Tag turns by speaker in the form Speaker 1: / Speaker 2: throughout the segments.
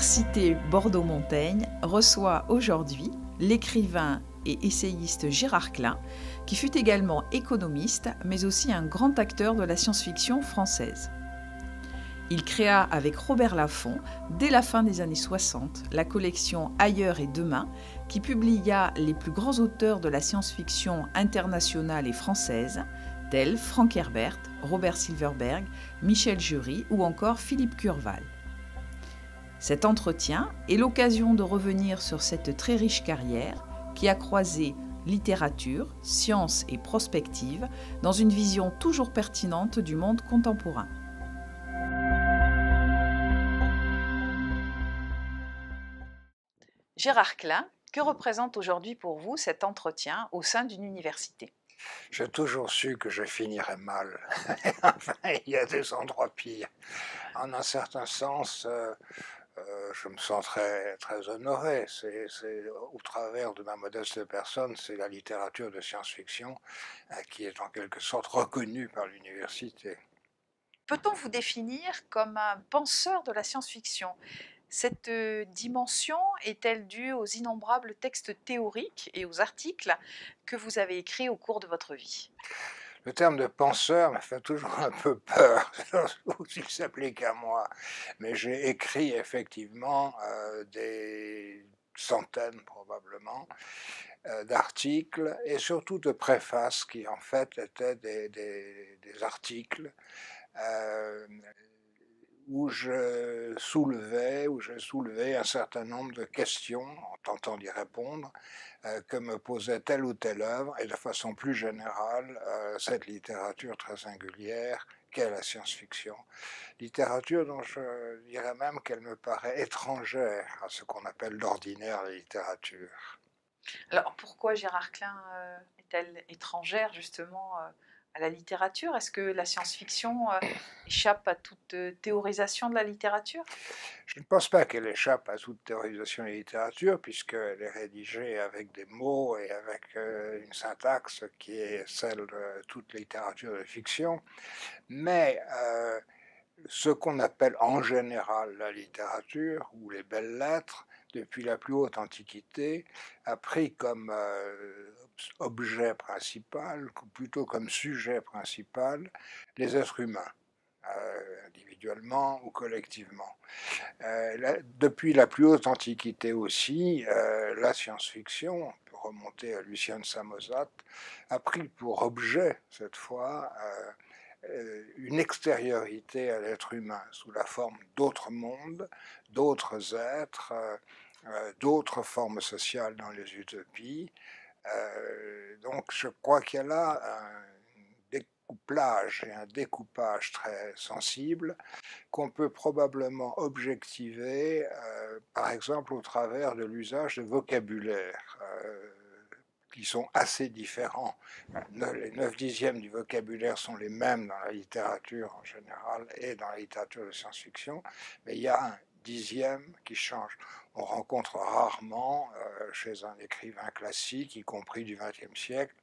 Speaker 1: L'Université Bordeaux-Montaigne reçoit aujourd'hui l'écrivain et essayiste Gérard Klein, qui fut également économiste, mais aussi un grand acteur de la science-fiction française. Il créa avec Robert Laffont, dès la fin des années 60, la collection Ailleurs et Demain, qui publia les plus grands auteurs de la science-fiction internationale et française, tels Frank Herbert, Robert Silverberg, Michel Jury ou encore Philippe Curval. Cet entretien est l'occasion de revenir sur cette très riche carrière qui a croisé littérature, science et prospective dans une vision toujours pertinente du monde contemporain. Gérard Klein, que représente aujourd'hui pour vous cet entretien au sein d'une université?
Speaker 2: J'ai toujours su que je finirais mal. enfin, il y a des endroits pires. En un certain sens, euh, euh, je me sens très, très honoré. C'est, au travers de ma modeste personne, c'est la littérature de science-fiction euh, qui est en quelque sorte reconnue par l'université.
Speaker 1: Peut-on vous définir comme un penseur de la science-fiction? Cette euh, dimension est-elle due aux innombrables textes théoriques et aux articles que vous avez écrits au cours de votre vie?
Speaker 2: Le terme de penseur me fait toujours un peu peur, s'il s'applique à moi. Mais j'ai écrit effectivement euh, des centaines probablement euh, d'articles et surtout de préfaces qui en fait étaient des, articles où je soulevais, où je soulevais un certain nombre de questions en tentant d'y répondre euh, que me posait telle ou telle œuvre et de façon plus générale euh, cette littérature très singulière qu'est la science-fiction. Littérature dont je dirais même qu'elle me paraît étrangère à ce qu'on appelle l'ordinaire littérature.
Speaker 1: Alors pourquoi Gérard Klein euh, est-elle étrangère justement à la littérature? Est-ce que la science-fiction euh, échappe à toute euh, théorisation de la littérature?
Speaker 2: Je ne pense pas qu'elle échappe à toute théorisation de la littérature, puisqu'elle est rédigée avec des mots et avec euh, une syntaxe qui est celle de toute littérature de fiction. Mais ce qu'on appelle en général la littérature ou les belles lettres, depuis la plus haute antiquité, a pris comme objet principal, plutôt comme sujet principal, les êtres humains, euh, individuellement ou collectivement. Euh, depuis la plus haute antiquité aussi, euh, la science-fiction, on peut remonter à Lucien Samosat, a pris pour objet, cette fois, une extériorité à l'être humain sous la forme d'autres mondes, d'autres êtres, d'autres formes sociales dans les utopies, euh, donc je crois qu'il y a là un découplage et un découpage très sensible qu'on peut probablement objectiver, euh, par exemple au travers de l'usage de vocabulaire. Euh, qui sont assez différents. Les 9 dixièmes du vocabulaire sont les mêmes dans la littérature en général et dans la littérature de science-fiction, mais il y a un dixième qui change. On rencontre rarement euh, chez un écrivain classique, y compris du XXe siècle,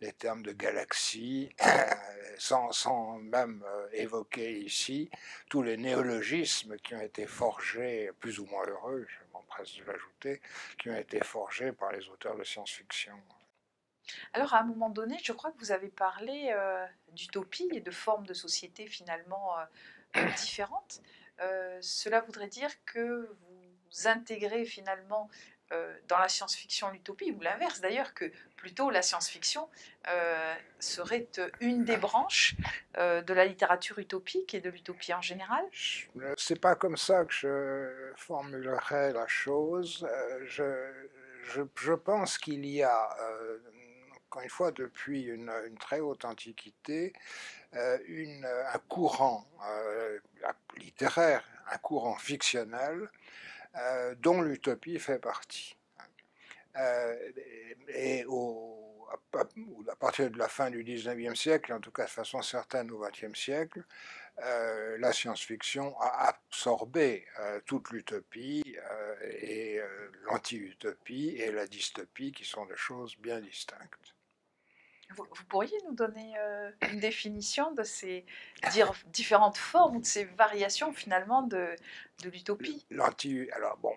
Speaker 2: les termes de galaxie, sans, même euh, évoquer ici tous les néologismes qui ont été forgés, plus ou moins heureux, je m'empresse de l'ajouter, qui ont été forgés par les auteurs de science-fiction.
Speaker 1: Alors, à un moment donné, je crois que vous avez parlé euh, d'utopie et de formes de société finalement différentes. Euh, cela voudrait dire que vous intégrez finalement euh, dans la science-fiction l'utopie, ou l'inverse d'ailleurs, que plutôt la science-fiction euh, serait une des branches de la littérature utopique et de l'utopie en général
Speaker 2: C'est pas comme ça que je formulerais la chose. Je, pense qu'il y a encore une fois, depuis une, très haute antiquité, un courant un courant fictionnel, euh, dont l'utopie fait partie. et au, à, partir de la fin du 19e siècle, en tout cas de façon certaine au 20e siècle, la science-fiction a absorbé toute l'utopie et l'anti-utopie et la dystopie, qui sont des choses bien distinctes.
Speaker 1: Vous, pourriez nous donner une définition de ces différentes formes, de ces variations finalement de, de l'utopie?
Speaker 2: Alors bon,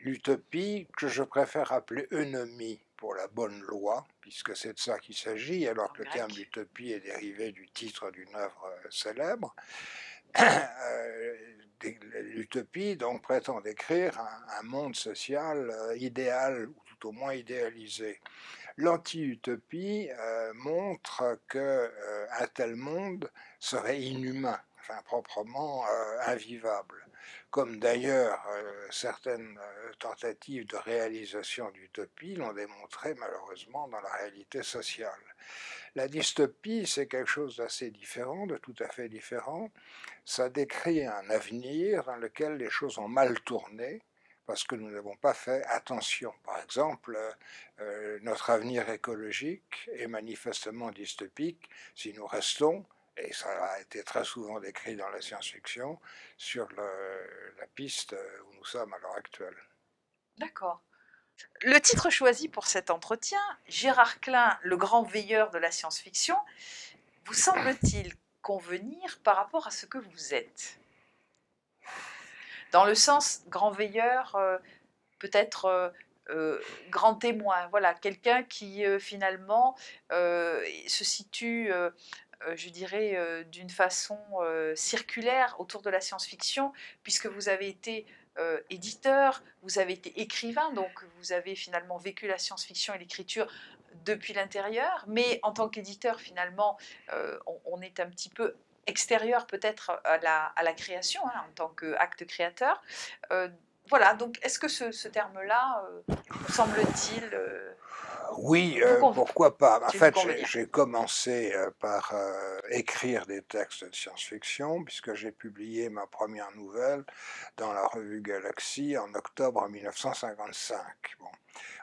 Speaker 2: l'utopie que je préfère appeler eunomie pour la bonne loi, puisque c'est de ça qu'il s'agit, alors que le terme d'utopie est dérivé du titre d'une œuvre célèbre. L'utopie donc prétend décrire un, monde social euh, idéal ou tout au moins idéalisé. L'anti-utopie euh, montre qu'un euh, tel monde serait inhumain, enfin proprement invivable. Comme d'ailleurs certaines tentatives de réalisation d'utopie l'ont démontré malheureusement dans la réalité sociale. La dystopie, c'est quelque chose d'assez différent, de tout à fait différent. Ça décrit un avenir dans lequel les choses ont mal tourné, parce que nous n'avons pas fait attention. Par exemple, euh, notre avenir écologique est manifestement dystopique si nous restons, et ça a été très souvent décrit dans la science-fiction, sur la piste où nous sommes à l'heure actuelle.
Speaker 1: D'accord. Le titre choisi pour cet entretien, Gérard Klein, le grand veilleur de la science-fiction, vous semble-t-il convenir par rapport à ce que vous êtes? Dans le sens grand veilleur, euh, peut-être euh, euh, grand témoin, voilà, quelqu'un qui finalement se situe je dirais, d'une façon circulaire autour de la science-fiction, puisque vous avez été éditeur, vous avez été écrivain, donc vous avez finalement vécu la science-fiction et l'écriture depuis l'intérieur, mais en tant qu'éditeur, finalement, on, est un petit peu extérieur peut-être à la, création, hein, en tant qu'acte créateur. Euh, voilà, donc est-ce que ce, terme-là, semble-t-il...
Speaker 2: Oui, euh, pourquoi pas. En fait, j'ai commencé euh, par euh, écrire des textes de science-fiction, puisque j'ai publié ma première nouvelle dans la revue Galaxy en octobre 1955. Bon.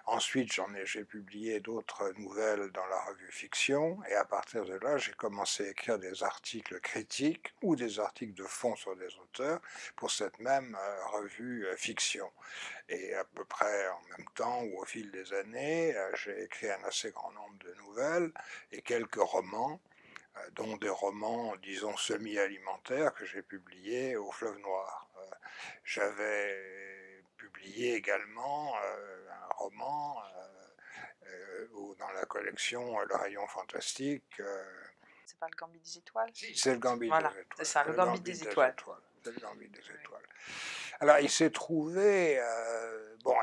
Speaker 2: Ensuite, j'ai publié d'autres nouvelles dans la revue Fiction, et à partir de là, j'ai commencé à écrire des articles critiques ou des articles de fond sur des auteurs pour cette même euh, revue euh, Fiction. Et à peu près en même temps ou au fil des années, euh, j'ai écrit un assez grand nombre de nouvelles et quelques romans dont des romans, disons, semi-alimentaires que j'ai publiés au Fleuve Noir. J'avais publié également un roman euh, euh, dans la collection euh, Le Rayon Fantastique.
Speaker 1: c'est pas le Gambit des Étoiles?
Speaker 2: C'est le Gambit des Étoiles.
Speaker 1: C'est ça, le, Gambit, des, Étoiles.
Speaker 2: C'est le Gambit des Étoiles. Alors, il s'est trouvé. bon,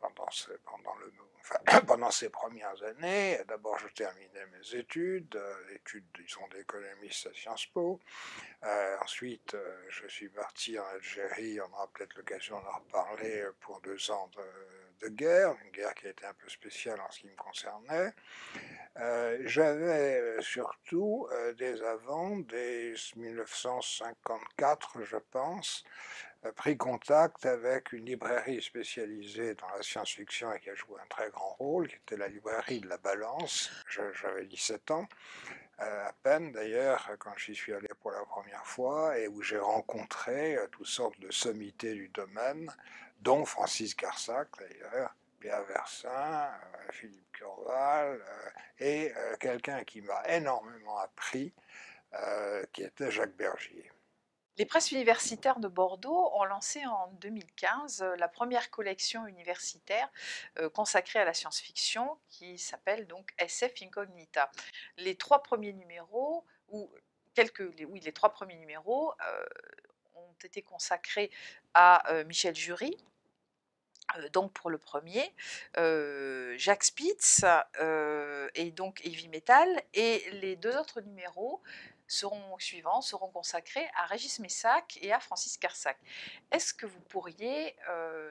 Speaker 2: pendant, ces premières années, d'abord je terminais mes études, études disons d'économiste à Sciences Po. ensuite, je suis parti en Algérie, on aura peut-être l'occasion d'en reparler pour deux ans de, de guerre, une guerre qui a été un peu spéciale en ce qui me concernait. Euh, j'avais euh, surtout euh, des avant, dès 1954, je pense, pris contact avec une librairie spécialisée dans la science-fiction et qui a joué un très grand rôle, qui était la librairie de la Balance. J'avais 17 ans, à peine d'ailleurs, quand j'y suis allé pour la première fois, et où j'ai rencontré toutes sortes de sommités du domaine, dont Francis Carsac d'ailleurs, Pierre Versin, euh, Philippe Curval, euh, et euh, quelqu'un qui m'a énormément appris, qui était Jacques Bergier.
Speaker 1: Les presses universitaires de Bordeaux ont lancé en 2015 la première collection universitaire consacrée à la science-fiction qui s'appelle donc SF Incognita. Les trois premiers numéros, ou quelques, les trois premiers numéros ont été consacrés à Michel Jury, donc pour le premier, Jacques Spitz et donc Heavy Metal, et les deux autres numéros seront suivants seront consacrés à Régis Messac et à Francis Carsac. Est-ce que vous pourriez,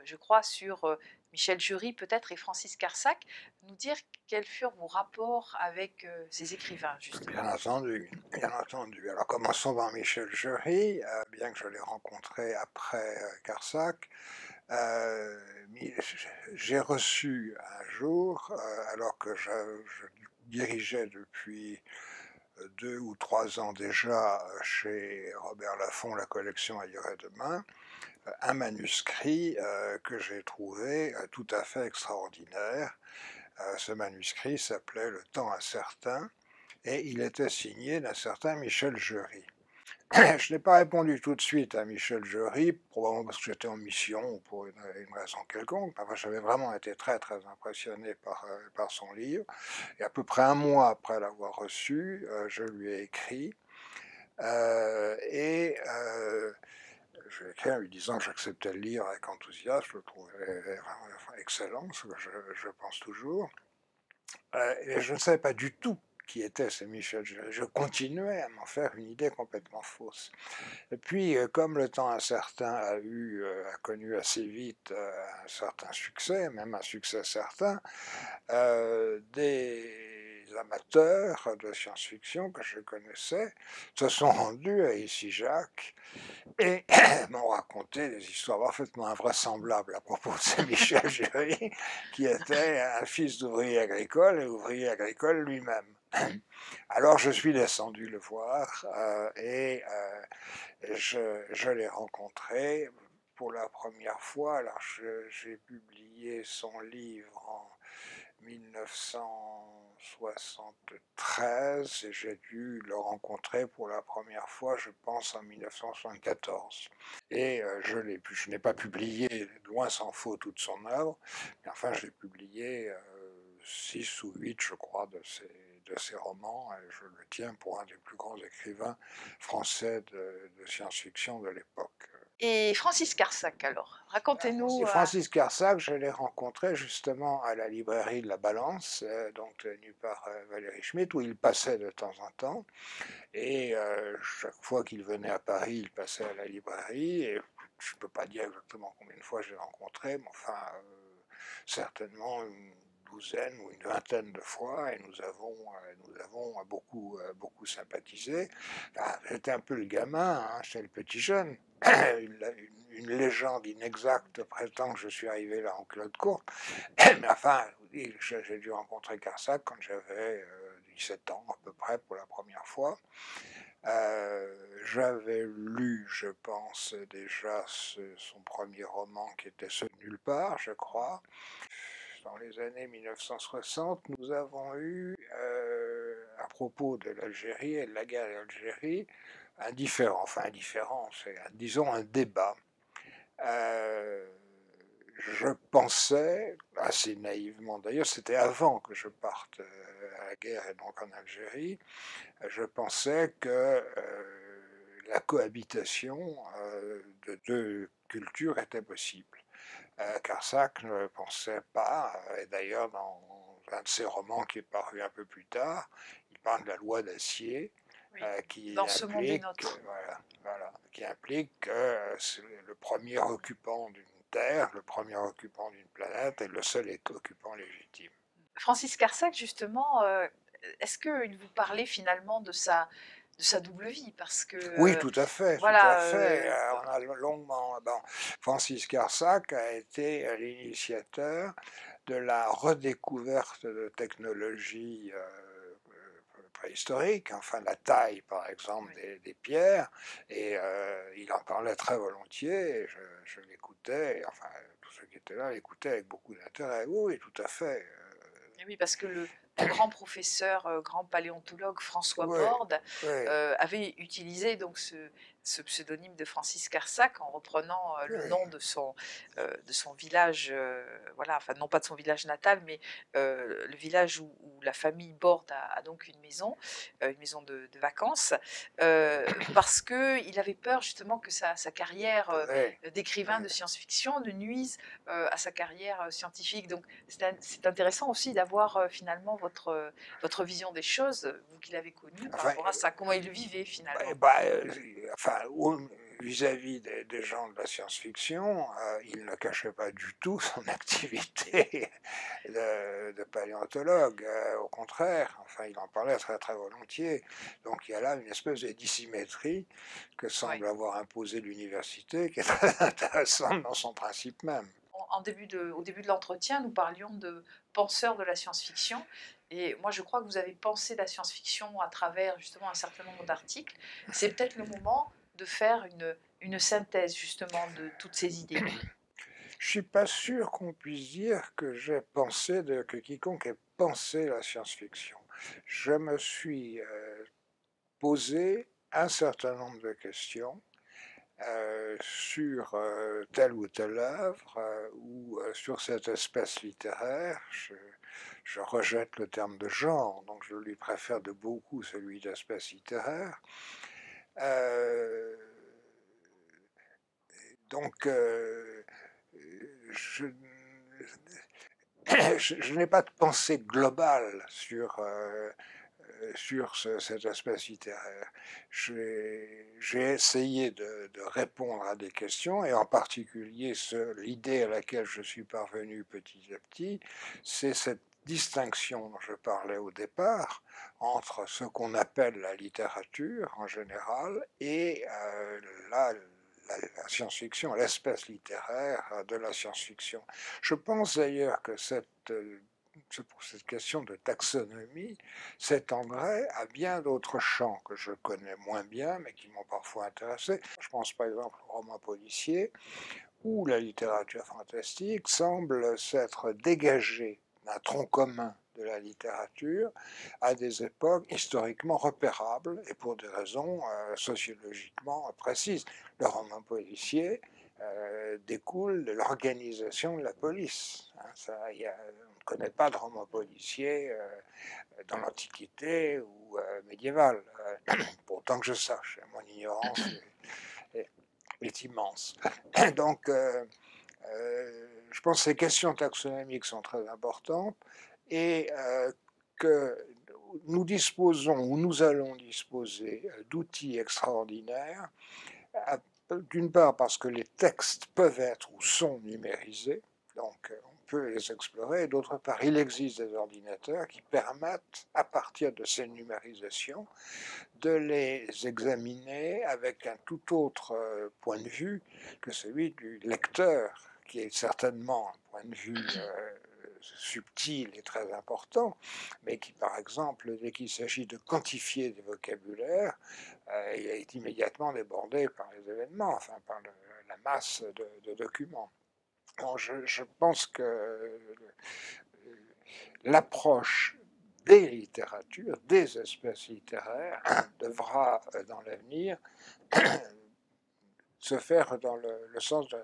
Speaker 1: je crois, sur Michel Jury peut-être et Francis Carsac, nous dire quels furent vos rapports avec ces écrivains justement?
Speaker 2: Bien entendu, bien entendu. Alors commençons par Michel Jury, bien que je l'ai rencontré après Carsac. Euh, j'ai reçu un jour, euh, alors que je, dirigeais depuis euh, deux ou trois ans déjà chez Robert Laffont la collection Ailleurs et Demain, un manuscrit que j'ai trouvé tout à fait extraordinaire, ce manuscrit s'appelait Le temps incertain et il était signé d'un certain Michel Jury. Je n'ai pas répondu tout de suite à Michel Jury, probablement parce que j'étais en mission ou pour une, raison quelconque. Enfin, j'avais vraiment été très très impressionné par, euh, par son livre. Et à peu près un mois après l'avoir reçu, euh, je lui ai écrit. Euh, et je lui ai écrit en lui disant que j'acceptais le lire avec enthousiasme, je le trouvais vraiment excellent, ce que je, je pense toujours. et je ne savais pas du tout qui était ce Michel Je continuais à m'en faire une idée complètement fausse. Et puis, euh, comme le temps incertain a, eu, euh, connu assez vite euh, un certain succès, même un succès certain, des amateurs de science-fiction que je connaissais se sont rendus à Ici Jacques et m'ont raconté des histoires parfaitement invraisemblables à propos de Saint-Michel Jury, qui était un fils d'ouvrier agricole et ouvrier agricole lui-même. Alors je suis descendu le voir euh, et euh, je, l'ai rencontré pour la première fois. Alors j'ai publié son livre en 1973 et j'ai dû le rencontrer pour la première fois, je pense, en 1974. Et euh, je je n'ai pas publié, loin s'en faut, toute son œuvre, mais enfin j'ai publié six ou huit, je crois, de ses de ses romans, et je le tiens pour un des plus grands écrivains français de, science-fiction de l'époque.
Speaker 1: Et Francis Carsac, alors Racontez-nous.
Speaker 2: Euh, Francis Carsac, je l'ai rencontré justement à la librairie de la Balance, euh, donc tenue par euh, Valérie Schmitt, où il passait de temps en temps. Et chaque fois qu'il venait à Paris, il passait à la librairie. Et je ne peux pas dire exactement combien de fois je l'ai rencontré, mais enfin, certainement une douzaine ou une vingtaine de fois et nous avons, euh, nous avons beaucoup, euh, beaucoup sympathisé. J'étais un peu le gamin, hein, j'étais le petit jeune. Une, légende inexacte prétend que je suis arrivé là en Claude Court. Mais enfin, j'ai dû rencontrer Carsac quand j'avais 17 euh, ans à peu près pour la première fois. j'avais lu, je pense, déjà son premier roman qui était Ce Nulle part, je crois dans les années 1960, nous avons eu, euh, à propos de l'Algérie et de la guerre d'Algérie, un différent, enfin un différent, c'est disons un débat. Euh, je pensais, assez naïvement d'ailleurs, c'était avant que je parte euh, à la guerre et donc en Algérie, je pensais que la cohabitation de deux cultures était possible. Carsac ne le pensait pas, et d'ailleurs dans un de ses romans qui est paru un peu plus tard, il parle de la loi d'acier, euh, qui, implique, voilà, qui implique que le premier occupant d'une terre, le premier occupant d'une planète est le seul occupant légitime.
Speaker 1: Francis Carsac, justement, euh, est-ce qu'il vous parlait finalement de sa, de sa double vie parce que
Speaker 2: oui tout à fait voilà, tout à fait euh, euh, on a longuement bon, Francis Carsac a été l'initiateur de la redécouverte de technologies euh, préhistoriques enfin la taille par exemple des, pierres et il en parlait très volontiers et je, je l'écoutais enfin tous ceux qui étaient là l'écoutaient avec beaucoup d'intérêt. Oui tout à fait
Speaker 1: oui parce que le grand professeur, euh, grand paléontologue François Borde euh, avait utilisé donc ce, ce pseudonyme de Francis Carsac en reprenant euh, le nom de son, euh, de son village, euh, voilà, enfin non pas de son village natal, mais le village où, la famille Borde a, donc une maison, une maison de, vacances, parce qu'il avait peur justement que sa, sa carrière d'écrivain de science-fiction ne nuise à sa carrière scientifique. Donc c'est intéressant aussi d'avoir finalement votre, votre vision des choses, vous qui l'avez connu, par rapport à ça, comment il le vivait finalement.
Speaker 2: Bah, enfin, vis-à-vis des, gens de la science-fiction, euh, il ne cachait pas du tout son activité de, paléontologue. Euh, au contraire, enfin, il en parlait très très volontiers. Donc il y a là une espèce de dissymétrie que semble avoir imposé l'université, qui est très intéressante dans son principe même.
Speaker 1: Au début de l'entretien, nous parlions de penseurs de la science-fiction. Et moi, je crois que vous avez pensé la science-fiction à travers justement un certain nombre d'articles. C'est peut-être le moment de faire une, synthèse justement de toutes ces idées
Speaker 2: Je ne suis pas sûr qu'on puisse dire que j'ai pensé, que quiconque ait pensé la science-fiction. Je me suis euh, posé un certain nombre de questions euh, sur euh, telle ou telle œuvre ou sur cette espèce littéraire. Je, je, rejette le terme de genre, donc je lui préfère de beaucoup celui d'espèce littéraire. donc, je, n'ai pas de pensée globale sur, sur cette espèce littéraire. J'ai essayé de, répondre à des questions, et en particulier l'idée à laquelle je suis parvenu petit à petit, c'est cette distinction dont je parlais au départ entre ce qu'on appelle la littérature en général et euh, la la, science-fiction, l'espèce littéraire de la science-fiction. Je pense d'ailleurs que cette, euh, cette question de taxonomie s'étendrait à bien d'autres champs que je connais moins bien, mais qui m'ont parfois intéressé. Je pense par exemple au roman policier, où la littérature fantastique semble s'être dégagée d'un tronc commun de la littérature à des époques historiquement repérables et pour des raisons euh, sociologiquement précises. Le roman policier euh, découle de l'organisation de la police. Hein, ça, on ne connaît pas de roman policier euh, dans l'Antiquité ou médiévale, pourtant que je sache. Mon ignorance est, immense. Donc, je pense que ces questions taxonomiques sont très importantes et euh, que nous disposons ou nous allons disposer euh, d'outils extraordinaires, euh, d'une part parce que les textes peuvent être ou sont numérisés, donc on les explorer, d'autre part il existe des ordinateurs qui permettent, à partir de ces numérisations, de les examiner avec un tout autre point de vue que celui du lecteur, qui est certainement un point de vue subtil et très important, mais qui, par exemple, dès qu'il s'agit de quantifier des vocabulaires, euh, est immédiatement débordé par les événements, enfin par la masse de, documents. Je, pense que euh, l'approche des littératures, des espèces littéraires, devra, euh, dans l'avenir, se faire dans le sens de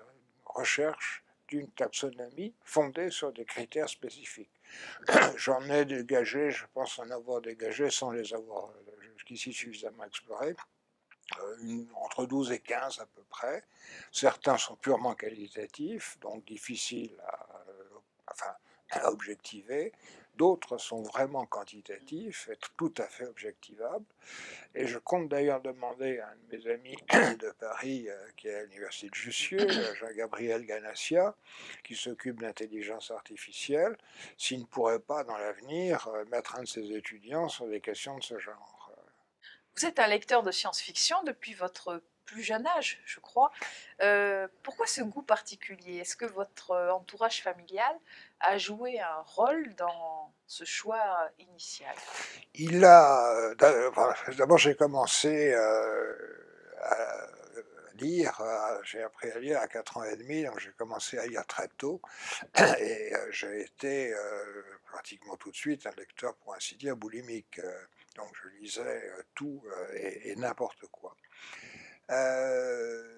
Speaker 2: recherche d'une taxonomie fondée sur des critères spécifiques. J'en ai dégagé, je pense en avoir dégagé sans les avoir euh, jusqu'ici suffisamment explorés, euh, entre 12 et 15 à peu près. Certains sont purement qualitatifs, donc difficiles à, euh, enfin, à objectiver. D'autres sont vraiment quantitatifs et tout à fait objectivables. Et je compte d'ailleurs demander à un de mes amis de Paris, euh, qui est à l'université de Jussieu, Jean-Gabriel Ganassia, qui s'occupe d'intelligence artificielle, s'il ne pourrait pas dans l'avenir mettre un de ses étudiants sur des questions de ce genre.
Speaker 1: Vous êtes un lecteur de science-fiction depuis votre plus jeune âge, je crois. Euh, pourquoi ce goût particulier? Est-ce que votre entourage familial a joué un rôle dans ce choix initial?
Speaker 2: Il a. D'abord, j'ai commencé euh, à lire, j'ai appris à lire à 4 ans et demi, donc j'ai commencé à lire très tôt, et euh, j'ai été pratiquement tout de suite un lecteur, pour ainsi dire, boulimique. Donc je lisais tout et n'importe quoi. Euh,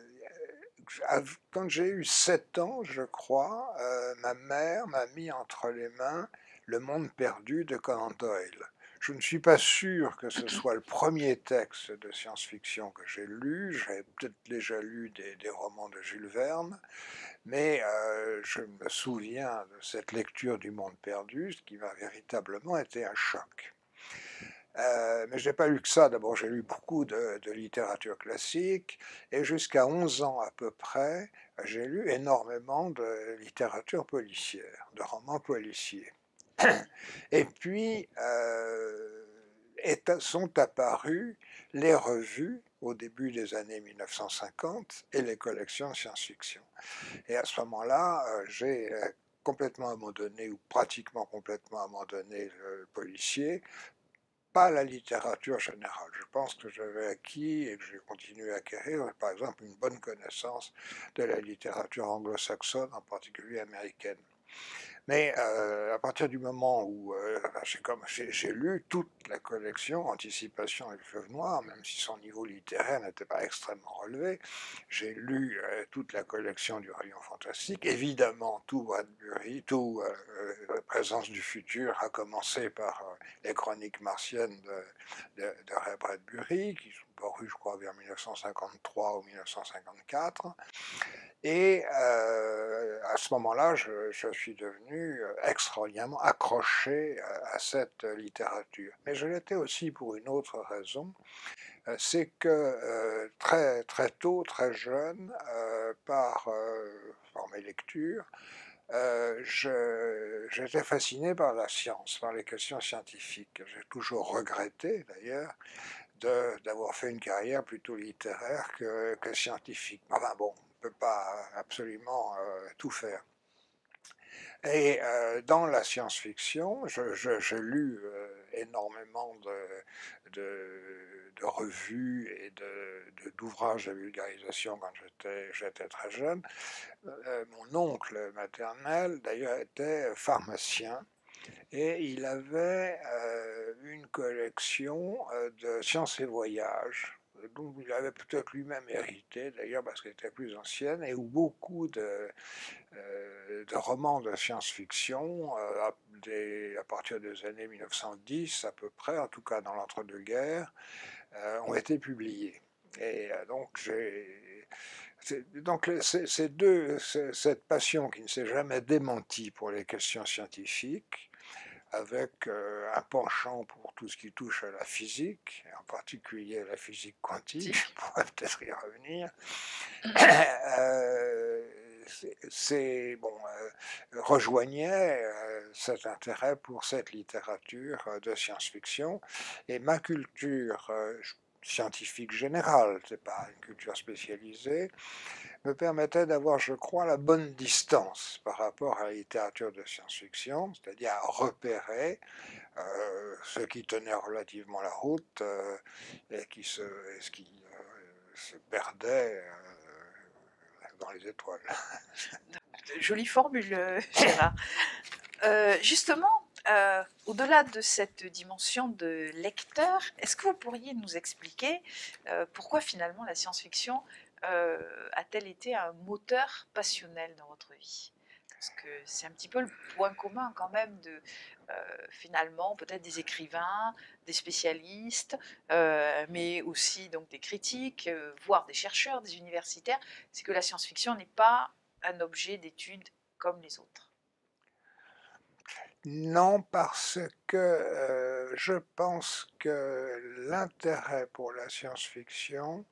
Speaker 2: quand j'ai eu 7 ans, je crois, euh, ma mère m'a mis entre les mains Le Monde perdu de Conan Doyle. Je ne suis pas sûr que ce soit le premier texte de science-fiction que j'ai lu. J'avais peut-être déjà lu des, romans de Jules Verne, mais euh, je me souviens de cette lecture du Monde perdu, ce qui m'a véritablement été un choc. Euh, mais je n'ai pas lu que ça. D'abord, j'ai lu beaucoup de, littérature classique, et jusqu'à 11 ans à peu près, j'ai lu énormément de littérature policière, de romans policiers. Et puis, euh, sont apparues les revues au début des années 1950 et les collections science-fiction. Et à ce moment-là, euh, j'ai complètement abandonné, ou pratiquement complètement abandonné le policier, pas la littérature générale. Je pense que j'avais acquis et que j'ai continué à acquérir, par exemple, une bonne connaissance de la littérature anglo-saxonne, en particulier américaine. Mais euh, à partir du moment où euh, j'ai lu toute la collection Anticipation et le fleuve noir, même si son niveau littéraire n'était pas extrêmement relevé, j'ai lu euh, toute la collection du Rayon Fantastique, évidemment tout Bradbury, tout Présence du futur, à commencer par les chroniques martiennes de, de, de Ray Bradbury, qui sont je crois, vers 1953 ou 1954. Et euh, à ce moment-là, je, suis devenu euh, extraordinairement accroché euh, à, cette littérature. Mais je l'étais aussi pour une autre raison, c'est que très, très tôt, très jeune, par, par mes lectures, j'étais fasciné par la science, par les questions scientifiques. J'ai toujours regretté d'ailleurs d'avoir fait une carrière plutôt littéraire que, que scientifique. Enfin bon, peut pas absolument euh, tout faire. Et euh, dans la science-fiction, j'ai lu euh, énormément de, revues et d'ouvrages de, vulgarisation quand j'étais très jeune. mon oncle maternel, d'ailleurs, était pharmacien et il avait une collection de sciences et voyages dont il avait peut-être lui-même hérité, d'ailleurs parce qu'elle était plus ancienne, et où beaucoup de, euh, de romans de science-fiction, euh, à, partir des années 1910 à peu près, en tout cas dans l'entre-deux-guerres, euh, ont été publiés. Et donc j'ai donc ces deux, cette passion qui ne s'est jamais démentie pour les questions scientifiques, avec euh, un penchant pour tout ce qui touche à la physique, en particulier à la physique quantique, je pourrais peut-être y revenir. euh, c'est bon, euh, rejoignait euh, cet intérêt pour cette littérature de science-fiction et ma culture scientifique générale, c'est pas une culture spécialisée, me permettait d'avoir, je crois, la bonne distance par rapport à la littérature de science-fiction, c'est-à-dire à repérer euh, ce qui tenait relativement la route euh, et qui se, ce qui euh, se perdait dans les étoiles.
Speaker 1: Jolie formule, Gérard. justement, au-delà de cette dimension de lecteur, est-ce que vous pourriez nous expliquer pourquoi finalement la science-fiction euh, a-t-elle été un moteur passionnel dans votre vie? Parce que c'est un petit peu le point commun quand même de euh, finalement peut-être des écrivains, des spécialistes, euh, mais aussi donc des critiques, voire des chercheurs, des universitaires, c'est que la science-fiction n'est pas un objet d'étude comme les autres.
Speaker 2: Non, parce que je pense que l'intérêt pour la science-fiction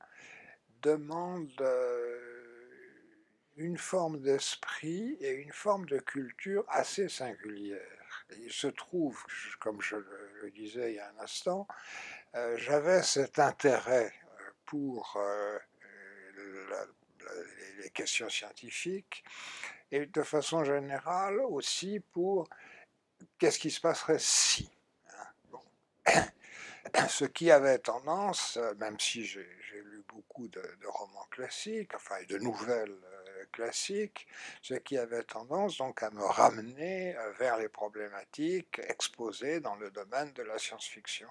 Speaker 2: demande euh, une forme d'esprit et une forme de culture assez singulière. il se trouve, comme je le disais il y a un instant, euh, j'avais cet intérêt euh, pour les questions scientifiques et de façon générale aussi pour qu'est-ce qui se passerait si. Hein, ce qui avait tendance, même si j'ai lu beaucoup de, romans classiques, enfin de nouvelles euh, classiques, ce qui avait tendance donc à me ramener euh, vers les problématiques exposées dans le domaine de la science-fiction.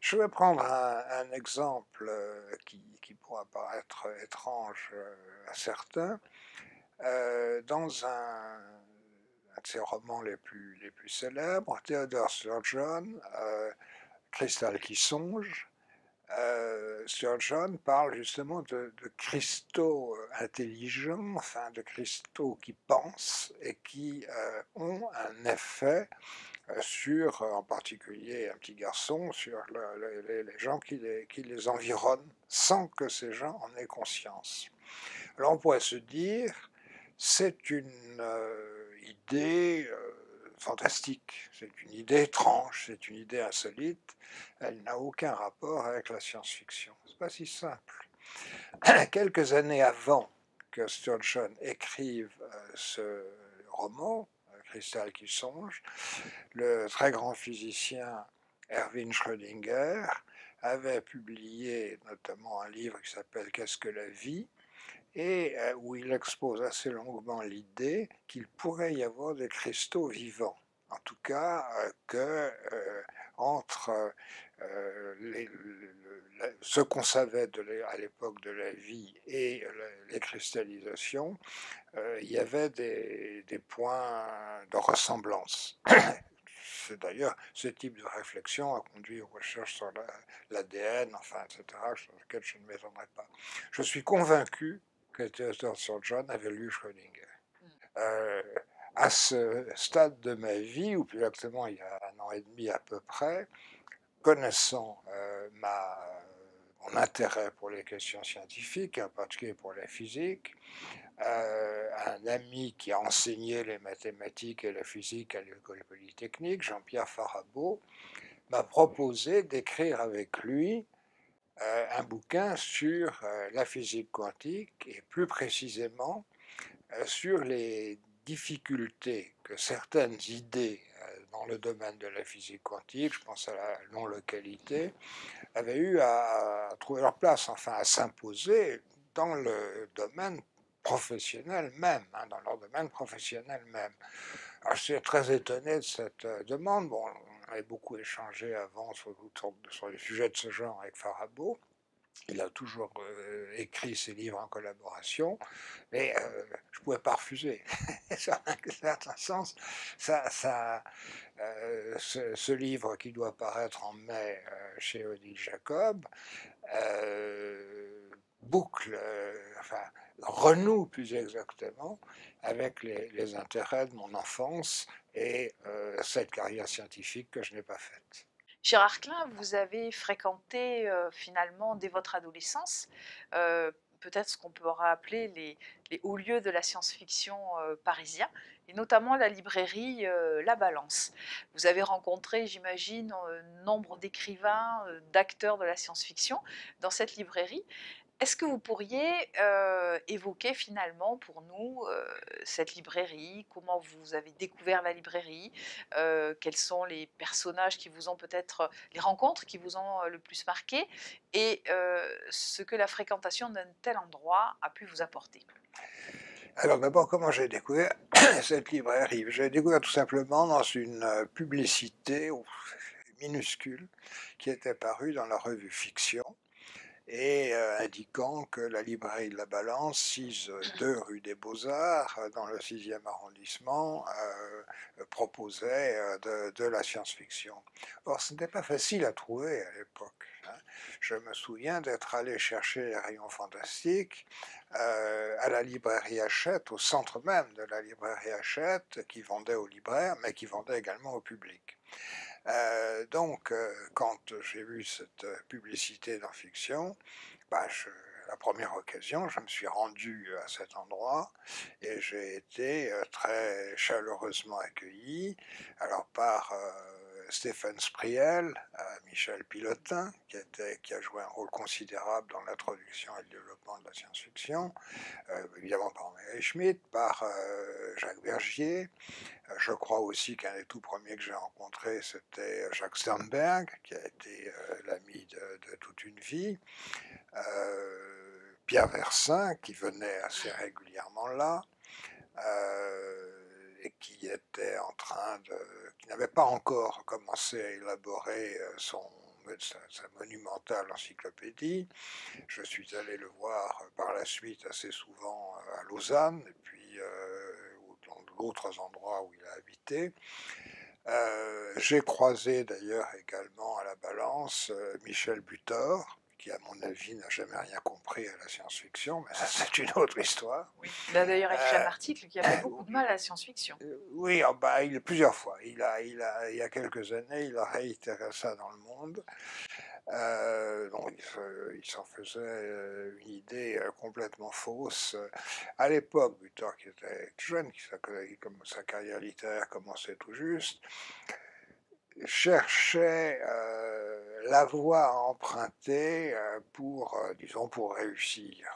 Speaker 2: Je vais prendre un, exemple euh, qui, pourra paraître étrange à certains. dans un, de ses romans les plus, les plus célèbres, Theodore Sturgeon, Cristal qui songe, euh, Sturgeon parle justement de, cristaux euh, intelligents, enfin de cristaux qui pensent et qui euh, ont un effet sur, en particulier un petit garçon, sur les, gens qui les, qui les, environnent, sans que ces gens en aient conscience. Alors on pourrait se dire, c'est une idée fantastique, c'est une idée étrange, c'est une idée insolite, elle n'a aucun rapport avec la science-fiction. C'est pas si simple. Quelques années avant que Sturgeon écrive euh, ce roman, Cristal qui songe, le très grand physicien Erwin Schrödinger, avait publié notamment un livre qui s'appelle Qu'est-ce que la vie? Et euh, où il expose assez longuement l'idée qu'il pourrait y avoir des cristaux vivants. En tout cas, euh, que euh, entre ce qu'on savait à l'époque de la vie et les cristallisations, il y avait des, points de ressemblance. D'ailleurs, ce type de réflexion a conduit aux recherches sur l'ADN, enfin, etc., sur lesquelles je ne m'étendrai pas. Je suis convaincu que Theodor John avait lu Schrödinger. Euh, à ce stade de ma vie, ou plus exactement il y a un an et demi à peu près, connaissant euh, mon intérêt pour les questions scientifiques, en particulier pour la physique, euh, un ami qui a enseigné les mathématiques et la physique à l'école polytechnique, Jean-Pierre Farabeau, m'a proposé d'écrire avec lui euh, un bouquin sur euh, la physique quantique et plus précisément euh, sur les difficultés que certaines idées dans le domaine de la physique quantique, je pense à la non-localité, avaient eu à, trouver leur place, enfin à s'imposer dans le domaine professionnel même, hein, dans leur domaine professionnel même. Alors je suis très étonné de cette demande. Avait beaucoup échangé avant sur, sur les sujets de ce genre avec Farabeau. Il a toujours euh, écrit ses livres en collaboration, mais euh, je ne pouvais pas refuser. ça, un certain sens, ça, euh, ce, livre qui doit paraître en mai chez Odile Jacob boucle, enfin, renoue plus exactement avec les, intérêts de mon enfance et cette carrière scientifique que je n'ai pas faite.
Speaker 1: Gérard Klein, vous avez fréquenté finalement dès votre adolescence peut-être ce qu'on pourra appeler les, hauts lieux de la science-fiction parisien, et notamment la librairie La Balance. Vous avez rencontré, j'imagine, nombre d'écrivains, d'acteurs de la science-fiction dans cette librairie. Est-ce que vous pourriez euh, évoquer finalement pour nous euh, cette librairie Comment vous avez découvert la librairie euh, Quels sont les personnages qui vous ont peut-être, les rencontres qui vous ont le plus marqué Et ce que la fréquentation d'un tel endroit a pu vous apporter?
Speaker 2: Alors d'abord, comment j'ai découvert cette librairie? J'ai découvert tout simplement dans une publicité minuscule qui était parue dans la revue Fiction et euh, indiquant que la librairie de la Balance, 6 2 euh, rue des Beaux-Arts, euh, dans le 6e arrondissement, proposait de, la science-fiction. Or, ce n'était pas facile à trouver à l'époque. Hein. Je me souviens d'être allé chercher les rayons fantastiques à la librairie Hachette, au centre même de la librairie Hachette, qui vendait aux libraires, mais qui vendait également au public. Euh, donc, euh, quand j'ai vu cette euh, publicité dans Fiction, bah, la première occasion, je me suis rendu à cet endroit et j'ai été très chaleureusement accueilli, alors par Stéphane Spriel, Michel Pilotin, qui, a joué un rôle considérable dans l'introduction et le développement de la science-fiction, évidemment par Mary Schmidt, par Jacques Bergier, je crois aussi qu'un des tout premiers que j'ai rencontrés, c'était Jacques Sternberg, qui a été euh, l'ami de, toute une vie. Euh, Pierre Versin, qui venait assez régulièrement là, euh, et qui était en train de. qui n'avait pas encore commencé à élaborer son, sa, monumentale encyclopédie. Je suis allé le voir par la suite assez souvent à Lausanne, et puis d'autres endroits où il a habité. Euh, j'ai croisé d'ailleurs également à la balance euh, Michel Butor, qui à mon avis n'a jamais rien compris à la science-fiction, mais ça c'est une autre histoire.
Speaker 1: Oui. Il a d'ailleurs écrit un euh, article qui a fait beaucoup de mal à la science-fiction.
Speaker 2: oui, oh, bah, il, plusieurs fois. Il, a, il, a, il y a quelques années, il a réitéré ça dans le monde. Euh, il s'en faisait euh, une idée euh, complètement fausse. À l'époque, Butor, qui était jeune, qui comme sa carrière littéraire commençait tout juste, cherchait la voie à emprunter pour, disons, pour réussir.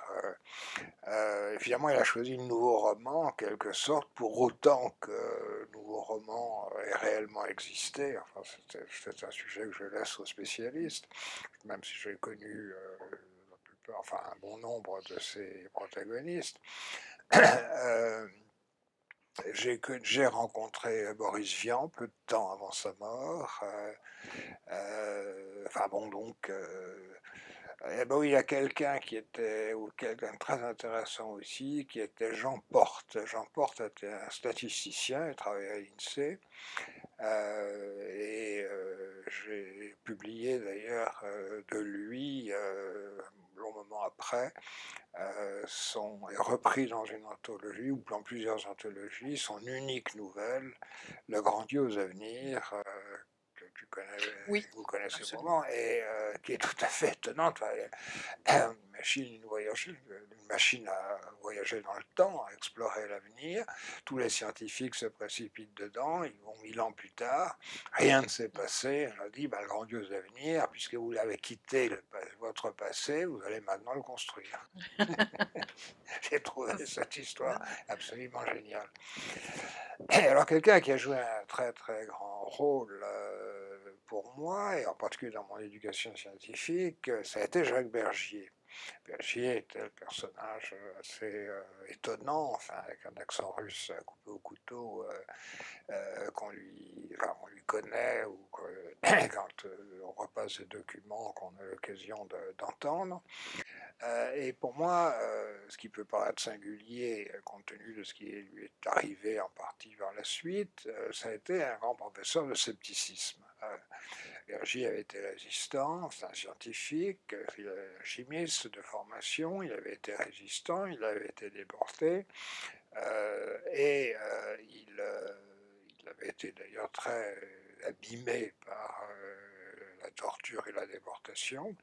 Speaker 2: finalement, il a choisi le nouveau roman, en quelque sorte, pour autant que le nouveau roman roman ait réellement existé. Enfin, c'est un sujet que je laisse aux spécialistes, même si j'ai connu enfin, un bon nombre de ses protagonistes. j'ai rencontré Boris Vian peu de temps avant sa mort. enfin bon, donc eh ben, il y a quelqu'un qui était, ou quelqu'un très intéressant aussi, qui était Jean Porte. Jean Porte était un statisticien, il travaillait à l'INSEE, euh, et euh, j'ai publié d'ailleurs euh, de lui, long moment après, son, est repris dans une anthologie, ou dans plusieurs anthologies, son unique nouvelle, Le grandiose avenir, tu connais, oui, vous connaissez absolument, et euh, qui est tout à fait étonnante. une, machine, une machine à voyager dans le temps, à explorer l'avenir. Tous les scientifiques se précipitent dedans, ils vont mille ans plus tard, rien ne s'est passé. On a dit, bah, le grandiose avenir, puisque vous l'avez quitté votre passé, vous allez maintenant le construire. J'ai trouvé cette histoire absolument géniale. alors quelqu'un qui a joué un très très grand rôle euh, pour moi, et en particulier dans mon éducation scientifique, ça a été Jacques Bergier. Bergier était un personnage assez euh, étonnant, avec un accent russe coupé au couteau, euh, euh, qu'on lui, lui connaît, ou quand on repasse ces documents qu'on a l'occasion d'entendre. et pour moi, ce qui peut paraître singulier, compte tenu de ce qui lui est arrivé en partie vers la suite, ça a été un grand professeur de scepticisme. Bergier avait été résistant, c'est un scientifique, chimiste de formation, il avait été résistant, il avait été déporté, euh, et euh, il, euh, avait été d'ailleurs très abîmé par la torture et la déportation.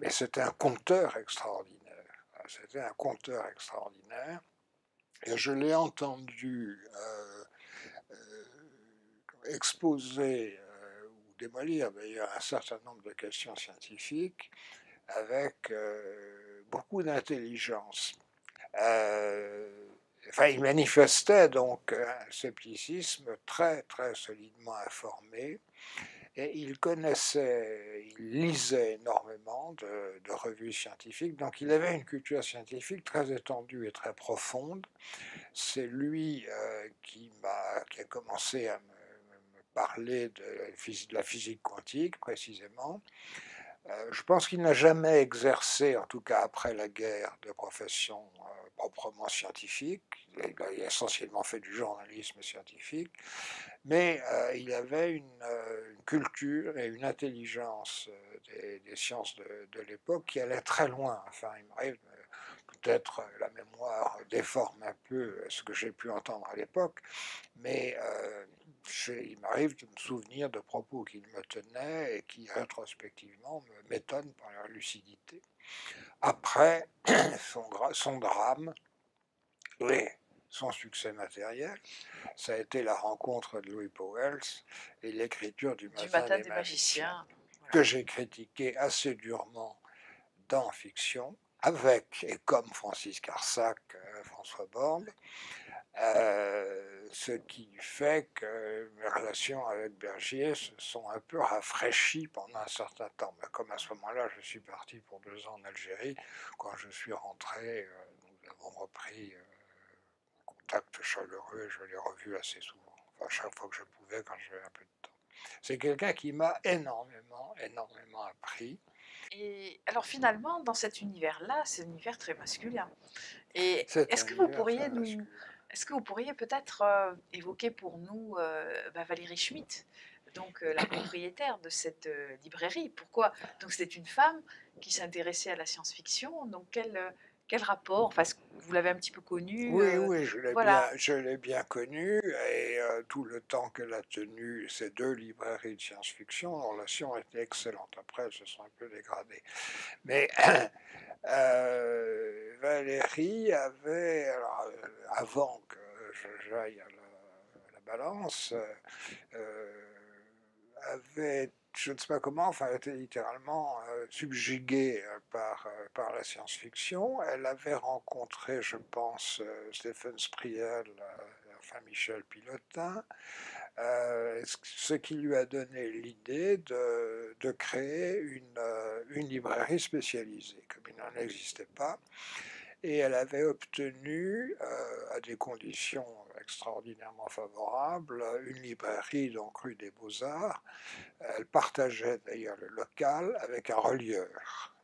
Speaker 2: mais c'était un conteur extraordinaire. C'était un conteur extraordinaire. Et je l'ai entendu exposer euh, ou démolir d'ailleurs un certain nombre de questions scientifiques avec euh, beaucoup d'intelligence. Euh, enfin, il manifestait donc un scepticisme très très solidement informé et il connaissait, il lisait énormément de, revues scientifiques, donc il avait une culture scientifique très étendue et très profonde. C'est lui qui, m'a, qui a commencé à me parler de la physique quantique précisément. Euh, je pense qu'il n'a jamais exercé, en tout cas après la guerre, de profession euh, proprement scientifique. Il a, essentiellement fait du journalisme scientifique, mais euh, il avait une, culture et une intelligence des, sciences de, l'époque qui allait très loin. Enfin, il m'arrive peut-être la mémoire déforme un peu ce que j'ai pu entendre à l'époque, mais il m'arrive de me souvenir de propos qu'il me tenait et qui rétrospectivement m'étonnent par leur lucidité. Après son, son drame et son succès matériel, ça a été la rencontre de Louis Powell et l'écriture du, Matin, des, magiciens, que j'ai critiqué assez durement dans Fiction, avec et comme Francis Carsac, euh, François Borne, euh, ce qui fait que mes relations avec Bergier se sont un peu rafraîchies pendant un certain temps. Mais comme à ce moment-là, je suis parti pour deux ans en Algérie, quand je suis rentré, euh, nous avons repris euh, un contact chaleureux et je l'ai revu assez souvent. Enfin, chaque fois que je pouvais, quand j'avais un peu de temps. C'est quelqu'un qui m'a énormément, énormément appris.
Speaker 1: Et alors finalement, dans cet univers-là, c'est un univers très masculin. Et est-ce que vous pourriez nous, est-ce que vous pourriez peut-être euh, évoquer pour nous euh, bah, Valérie Schmitt, donc euh, la propriétaire de cette librairie? Pourquoi? Donc c'est une femme qui s'intéressait à la science-fiction. Donc quel, quel rapport? Enfin, Vous l'avez un petit peu connue
Speaker 2: Oui, oui, je l'ai voilà. bien, bien connue. Et tout le temps qu'elle a tenu ces deux librairies de science-fiction, la relation était excellente. Après, elles se sont un peu dégradées. Mais Euh, Valérie avait, alors, euh, avant que j'aille à, la, balance, euh, avait, je ne sais pas comment, enfin, elle était littéralement subjuguée par, par la science-fiction. Elle avait rencontré, je pense, Stephen Spriel, enfin Michel Pilotin, ce qui lui a donné l'idée de, de, créer une, une librairie spécialisée, comme il n'en existait pas et elle avait obtenu, à des conditions extraordinairement favorables, une librairie donc rue des Beaux-Arts. Elle partageait d'ailleurs le local avec un relieur,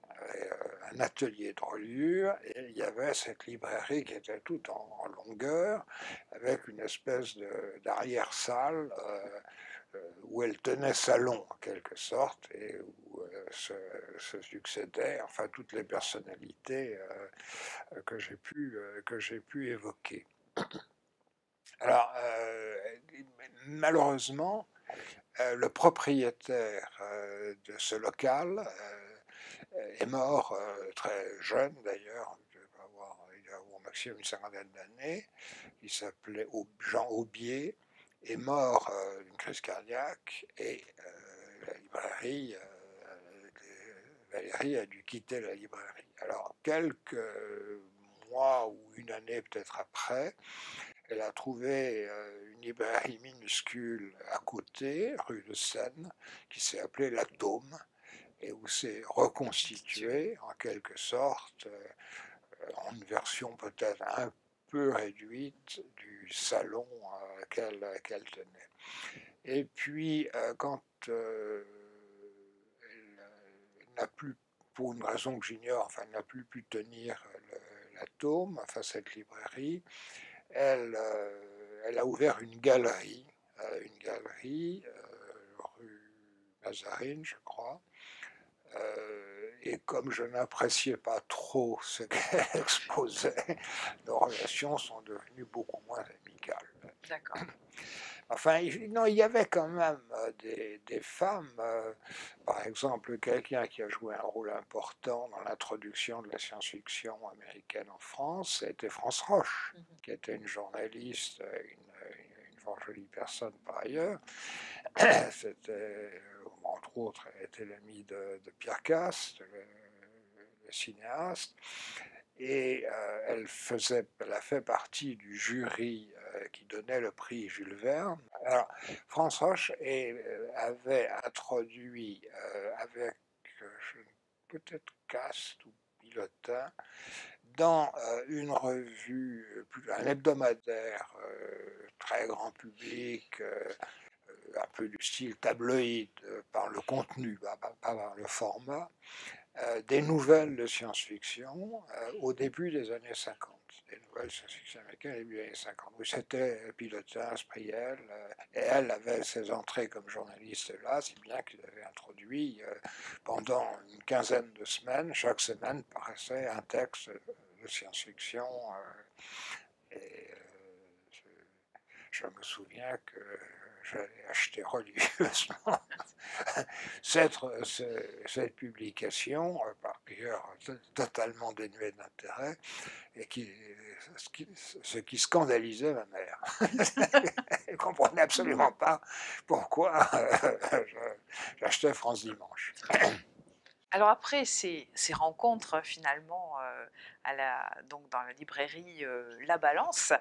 Speaker 2: un atelier de reliure, et il y avait cette librairie qui était toute en, longueur, avec une espèce d'arrière-salle où elle tenait salon en quelque sorte, et où se, succédaient enfin toutes les personnalités que j'ai pu, pu évoquer. Alors, malheureusement, le propriétaire de ce local est mort très jeune d'ailleurs, il a au maximum une cinquantaine d'années, il s'appelait Jean Aubier, est mort d'une crise cardiaque. Et la librairie, Valérie a dû quitter la librairie. Alors, quelques mois ou une année peut-être après, elle a trouvé une librairie minuscule à côté, rue de Seine, qui s'est appelée l'Atome, et où s'est reconstituée en quelque sorte, en une version peut-être un peu réduite du salon qu'elle tenait. Et puis, quand elle, n'a plus, pour une raison que j'ignore, enfin, n'a plus pu tenir l'atome, enfin cette librairie, elle, elle a ouvert une galerie, une galerie rue Mazarine, je crois, et comme je n'appréciais pas trop ce qu'elle exposait, nos relations sont devenues beaucoup moins amicales.
Speaker 1: D'accord.
Speaker 2: Enfin, non, il y avait quand même des, des femmes, par exemple, quelqu'un qui a joué un rôle important dans l'introduction de la science-fiction américaine en France, c'était France Roche, mmh qui était une journaliste, une, une, fort jolie personne par ailleurs. C'était entre autres, elle était l'amie de, Pierre Cast, le, cinéaste, et euh, elle, faisait, elle a fait partie du jury euh, qui donnait le prix Jules Verne. Alors, Roche euh, avait introduit avec peut-être Cast ou Pilotin dans une revue, un hebdomadaire très grand public, un peu du style tabloïd euh, par le contenu, pas par le format, euh, des nouvelles de science-fiction euh, au début des années 50. Nouvelles science-fiction américaines début des années 50. C'était Pilotin, Spriel, et elle avait ses entrées comme journaliste là, si bien qu'ils avaient introduit pendant une quinzaine de semaines, chaque semaine paraissait un texte de science-fiction. et je me souviens que j'allais acheter religieusement cette, cette, publication, euh, par ailleurs totalement dénuée d'intérêt, et qui, ce, qui, scandalisait ma mère. Elle ne comprenait absolument pas pourquoi euh, j'achetais France Dimanche.
Speaker 1: Alors après ces, rencontres finalement euh, à la, donc dans la librairie euh, La Balance,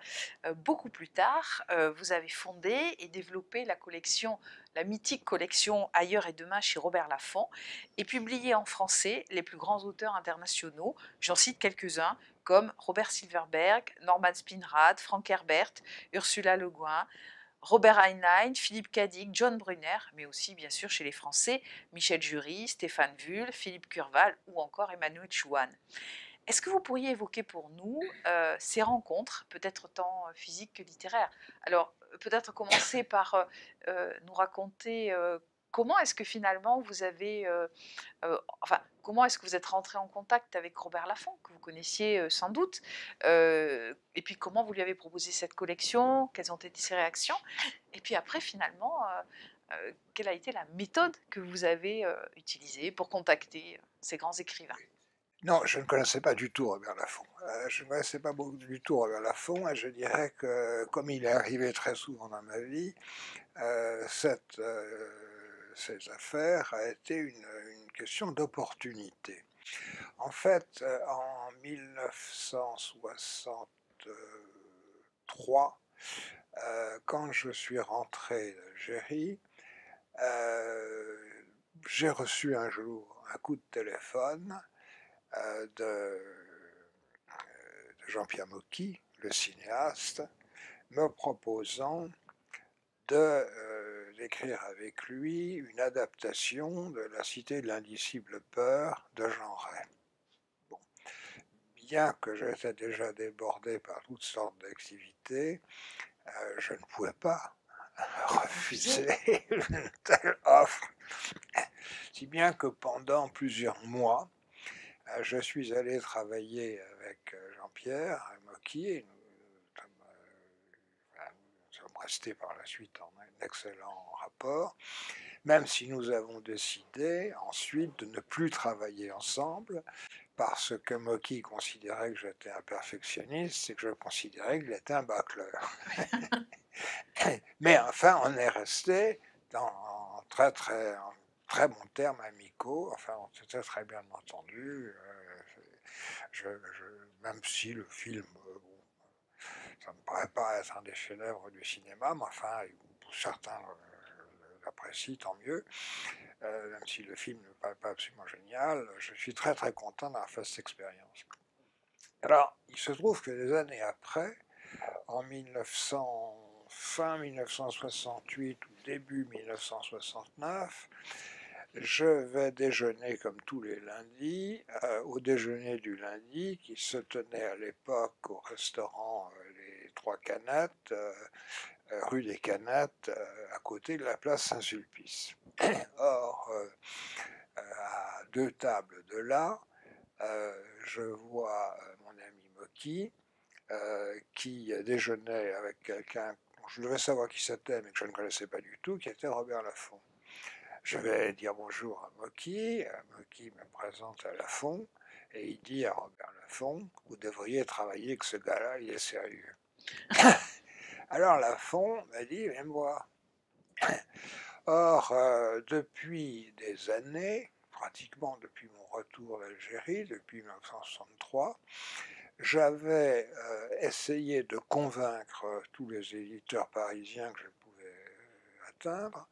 Speaker 1: euh, beaucoup plus tard, vous avez fondé et développé la collection, la mythique collection Ailleurs et Demain chez Robert Laffont et publié en français les plus grands auteurs internationaux. J'en cite quelques-uns comme Robert Silverberg, Norman Spinrad, Frank Herbert, Ursula Le Guin, Robert Heinlein, Philippe Cadic, John Brunner, mais aussi bien sûr chez les Français, Michel Jury, Stéphane Vull, Philippe Curval ou encore Emmanuel Chouane. Est-ce que vous pourriez évoquer pour nous euh, ces rencontres, peut-être tant physiques que littéraires? Alors, peut-être commencer par euh, euh, nous raconter comment est-ce que finalement vous avez, euh, euh, enfin, comment est-ce que vous êtes rentré en contact avec Robert Laffont, que vous connaissiez euh, sans doute, et puis comment vous lui avez proposé cette collection, quelles ont été ses réactions, et puis après finalement, quelle a été la méthode que vous avez utilisée pour contacter ces grands écrivains?
Speaker 2: Non, je ne connaissais pas du tout Robert Laffont. je ne connaissais pas du tout Robert Laffont et je dirais que, comme il est arrivé très souvent dans ma vie, cette ces affaires a été une, question d'opportunité. En fait, euh, en 1963, quand je suis rentré d'Algérie, j'ai reçu un jour un coup de téléphone de, Jean-Pierre Mocky, le cinéaste, me proposant d'écrire avec lui une adaptation de La Cité de l'indicible peur de Jean Ray bien que j'étais déjà débordé par toutes sortes d'activités, euh, je ne pouvais pas refuser une telle offre. Si bien que pendant plusieurs mois, euh, je suis allé travailler avec euh, Jean-Pierre Mocky restés par la suite en un excellent rapport, même si nous avons décidé ensuite de ne plus travailler ensemble, parce que Moki considérait que j'étais un perfectionniste, et que je considérais qu'il était un bâcleur. Mais enfin, on est resté dans très très très bons termes amicaux. Enfin, on s'était très bien entendu. Euh, même si le film, ça ne paraît pas être un des chefs-d'œuvre du cinéma, mais enfin, certains l'apprécient, tant mieux. Euh, même si le film n'est pas, absolument génial, je suis très très content d'avoir fait cette expérience. Alors, il se trouve que des années après, en 1900, fin 1968 ou début 1969, je vais déjeuner comme tous les lundis, euh, au déjeuner du lundi, qui se tenait à l'époque au restaurant euh, Trois Canettes, euh, rue des Canettes, euh, à côté de la place Saint-Sulpice. Or, euh, à deux tables de là, je vois mon ami Moki, qui déjeunait avec quelqu'un, je devais savoir qui c'était, mais que je ne connaissais pas du tout, qui était Robert Laffont. Je vais dire bonjour à Moki, Moki me présente à Lafont, et il dit à Robert Laffont, vous devriez travailler avec ce gars-là, il est sérieux. Alors Lafont m'a dit, viens me voir. Or, euh, depuis des années, pratiquement depuis mon retour d'Algérie, depuis 1963, j'avais euh, essayé de convaincre tous les éditeurs parisiens que je pouvais atteindre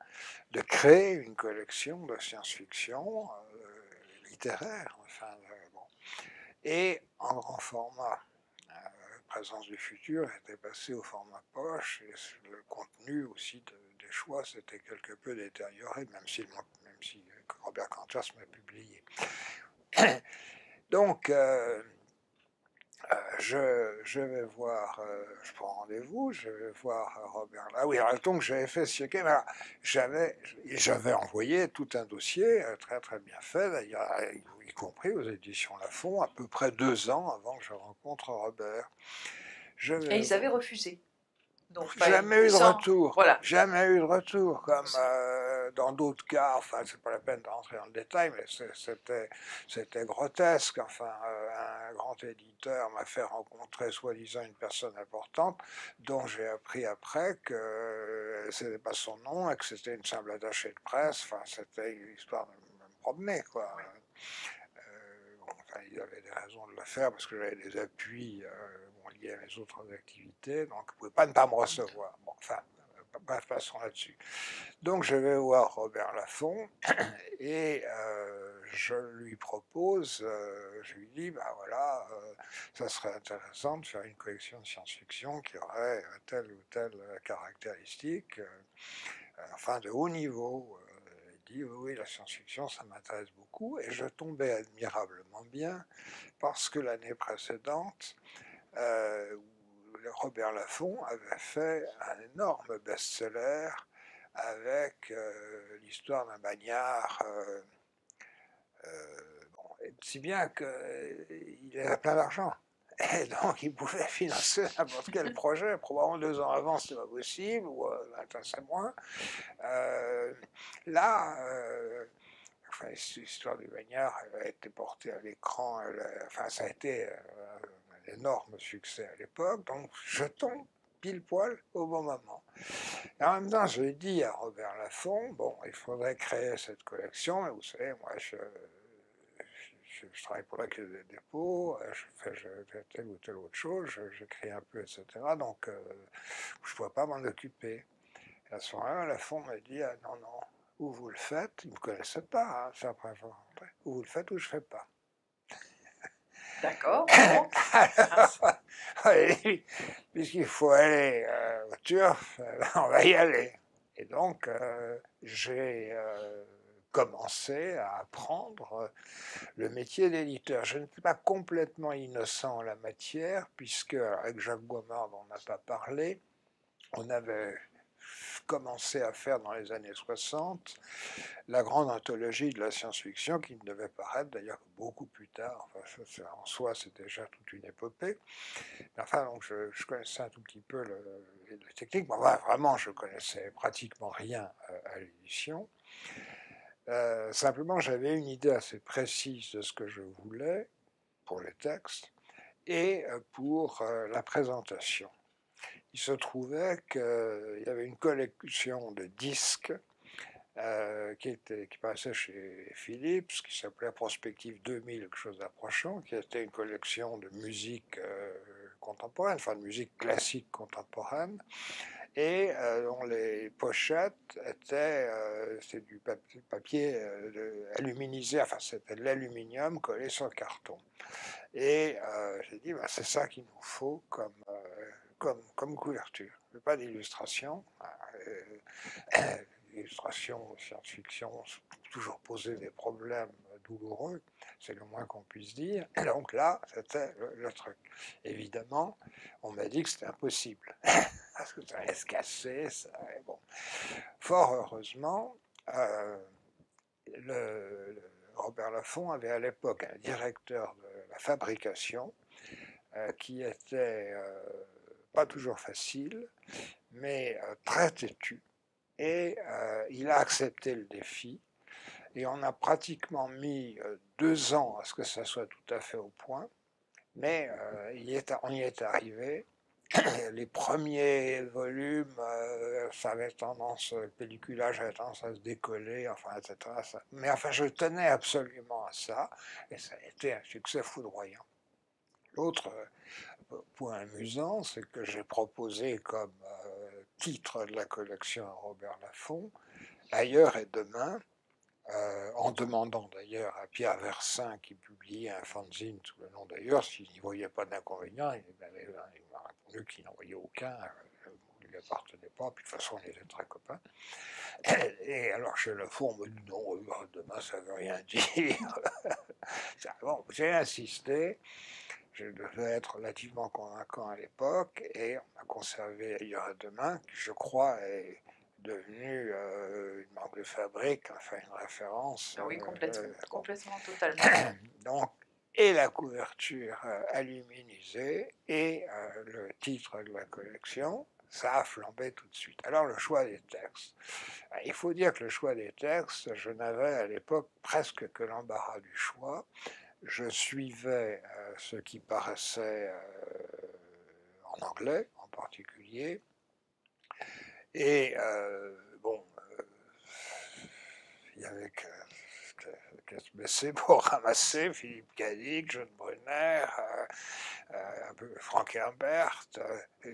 Speaker 2: de créer une collection de science-fiction euh, littéraire, enfin, bon, et en grand format du futur était passé au format poche et le contenu aussi des choix s'était quelque peu détérioré, même si, même si Robert Cantas m'a publié. Donc, euh, euh, je, je, vais voir, euh, je prends rendez-vous, je vais voir Robert. Ah oui, donc j'avais fait ce j'avais, j'avais envoyé tout un dossier très très bien fait, d'ailleurs, y compris aux éditions Lafont, à peu près deux ans avant que je rencontre Robert.
Speaker 1: Et ils avaient refusé.
Speaker 2: Donc, jamais eu de retour. Voilà. Jamais eu de retour, comme euh, dans d'autres cas. Enfin, c'est pas la peine d'entrer dans le détail, mais c'était, grotesque. Enfin, euh, un grand éditeur m'a fait rencontrer soi-disant une personne importante, dont j'ai appris après que c'était pas son nom et que c'était une simple attachée de presse. Enfin, c'était une histoire de me promener, quoi. Euh, enfin, il avait des raisons de le faire parce que j'avais des appuis lié à mes autres activités, donc vous ne pouvez pas ne pas me recevoir. Bon, enfin, bref, passons là-dessus. Donc je vais voir Robert Laffont et euh, je lui propose, euh, je lui dis, ben voilà, euh, ça serait intéressant de faire une collection de science-fiction qui aurait telle ou telle caractéristique, enfin de haut niveau. Il dit, oui, la science-fiction, ça m'intéresse beaucoup, et je tombais admirablement bien parce que l'année précédente, Robert Laffont avait fait un énorme best-seller avec euh, l'histoire d'un bagnard, euh, si bien qu'il avait plein d'argent. Et donc, il pouvait financer n'importe quel projet. Probablement deux ans avant, c'était pas possible, ou un c'est moins. là, enfin, l'histoire du bagnard a été portée à l'écran. Enfin, ça a été énorme succès à l'époque, donc je tombe pile poil au bon moment. Et en même temps, je dit à Robert Laffont, bon, il faudrait créer cette collection, mais vous savez, moi, je, je, travaille pour la Caisse des dépôts, je fais telle ou telle autre chose, j'écris un peu, etc. Donc, je ne pouvais pas m'en occuper. Et à ce moment-là, la fond m'a dit ah, non, non, ou vous le faites, il ne me connaissait pas, hein, c'est après ou vous le faites ou je ne fais pas.
Speaker 1: D'accord.
Speaker 2: puisqu'il faut aller euh, au Turf, on va y aller. Et donc, euh, j'ai euh, commencé à apprendre le métier d'éditeur. Je n'étais pas complètement innocent en la matière, puisque, avec Jacques Guamard, on n'a pas parlé, on avait commencé à faire dans les années 60 la grande anthologie de la science-fiction qui ne devait paraître d'ailleurs beaucoup plus tard. Enfin, en soi, c'est déjà toute une épopée. Mais enfin, donc, je, connaissais un tout petit peu le, les techniques. vraiment, je connaissais pratiquement rien euh, à, l'édition. Euh, simplement, j'avais une idée assez précise de ce que je voulais pour les textes et euh, pour la présentation il se trouvait qu'il y avait une collection de disques euh, qui, était, qui passait chez Philips, qui s'appelait Prospective 2000, quelque chose d'approchant, qui était une collection de musique euh, contemporaine, enfin de musique classique contemporaine, et euh, dont les pochettes étaient c'est du papier, aluminisé, enfin c'était de l'aluminium collé sur le carton. Et j'ai dit, bah, c'est ça qu'il nous faut comme comme, couverture. Pas d'illustration. Euh, L'illustration, science-fiction, toujours poser des problèmes douloureux, c'est le moins qu'on puisse dire. Et donc là, c'était le, truc. Évidemment, on m'a dit que c'était impossible, parce que ça allait se casser. Ça, bon. Fort heureusement, euh, Robert Laffont avait à l'époque un directeur de la fabrication euh, qui était pas toujours facile, mais euh, très têtu. Et euh, il a accepté le défi. Et on a pratiquement mis euh, deux ans à ce que ça soit tout à fait au point. Mais il est, on y est arrivé. Les premiers volumes, ça avait tendance, le pelliculage avait tendance à se décoller, enfin, etc. Mais enfin, je tenais absolument à ça, et ça a été un succès foudroyant. L'autre point amusant, c'est que j'ai proposé comme euh, titre de la collection à Robert Laffont, Ailleurs et demain, euh, en demandant d'ailleurs à Pierre Versin, qui publiait un fanzine sous le nom d'ailleurs, s'il n'y voyait pas d'inconvénient, il m'a répondu qu'il n'en voyait aucun, euh, lui appartenait pas, puis de toute façon on était très copains. Et alors chez le fond, on me dit non, demain ça ne veut rien dire. j'ai insisté, je devais être relativement convaincant à l'époque, et on a conservé ailleurs demain, qui je crois est devenu euh, une marque de fabrique, enfin une référence.
Speaker 1: Ah oui, complètement, euh, complètement totalement.
Speaker 2: Donc, et la couverture euh, aluminisée et le titre de la collection, ça a flambé tout de suite. Alors le choix des textes. Il faut dire que le choix des textes, je n'avais à l'époque presque que l'embarras du choix je suivais euh, ce qui paraissait euh, en anglais en particulier. Et euh, bon, il y avait qu'à se baisser pour ramasser Philippe Cadic, John Brunner, un peu Frank Herbert,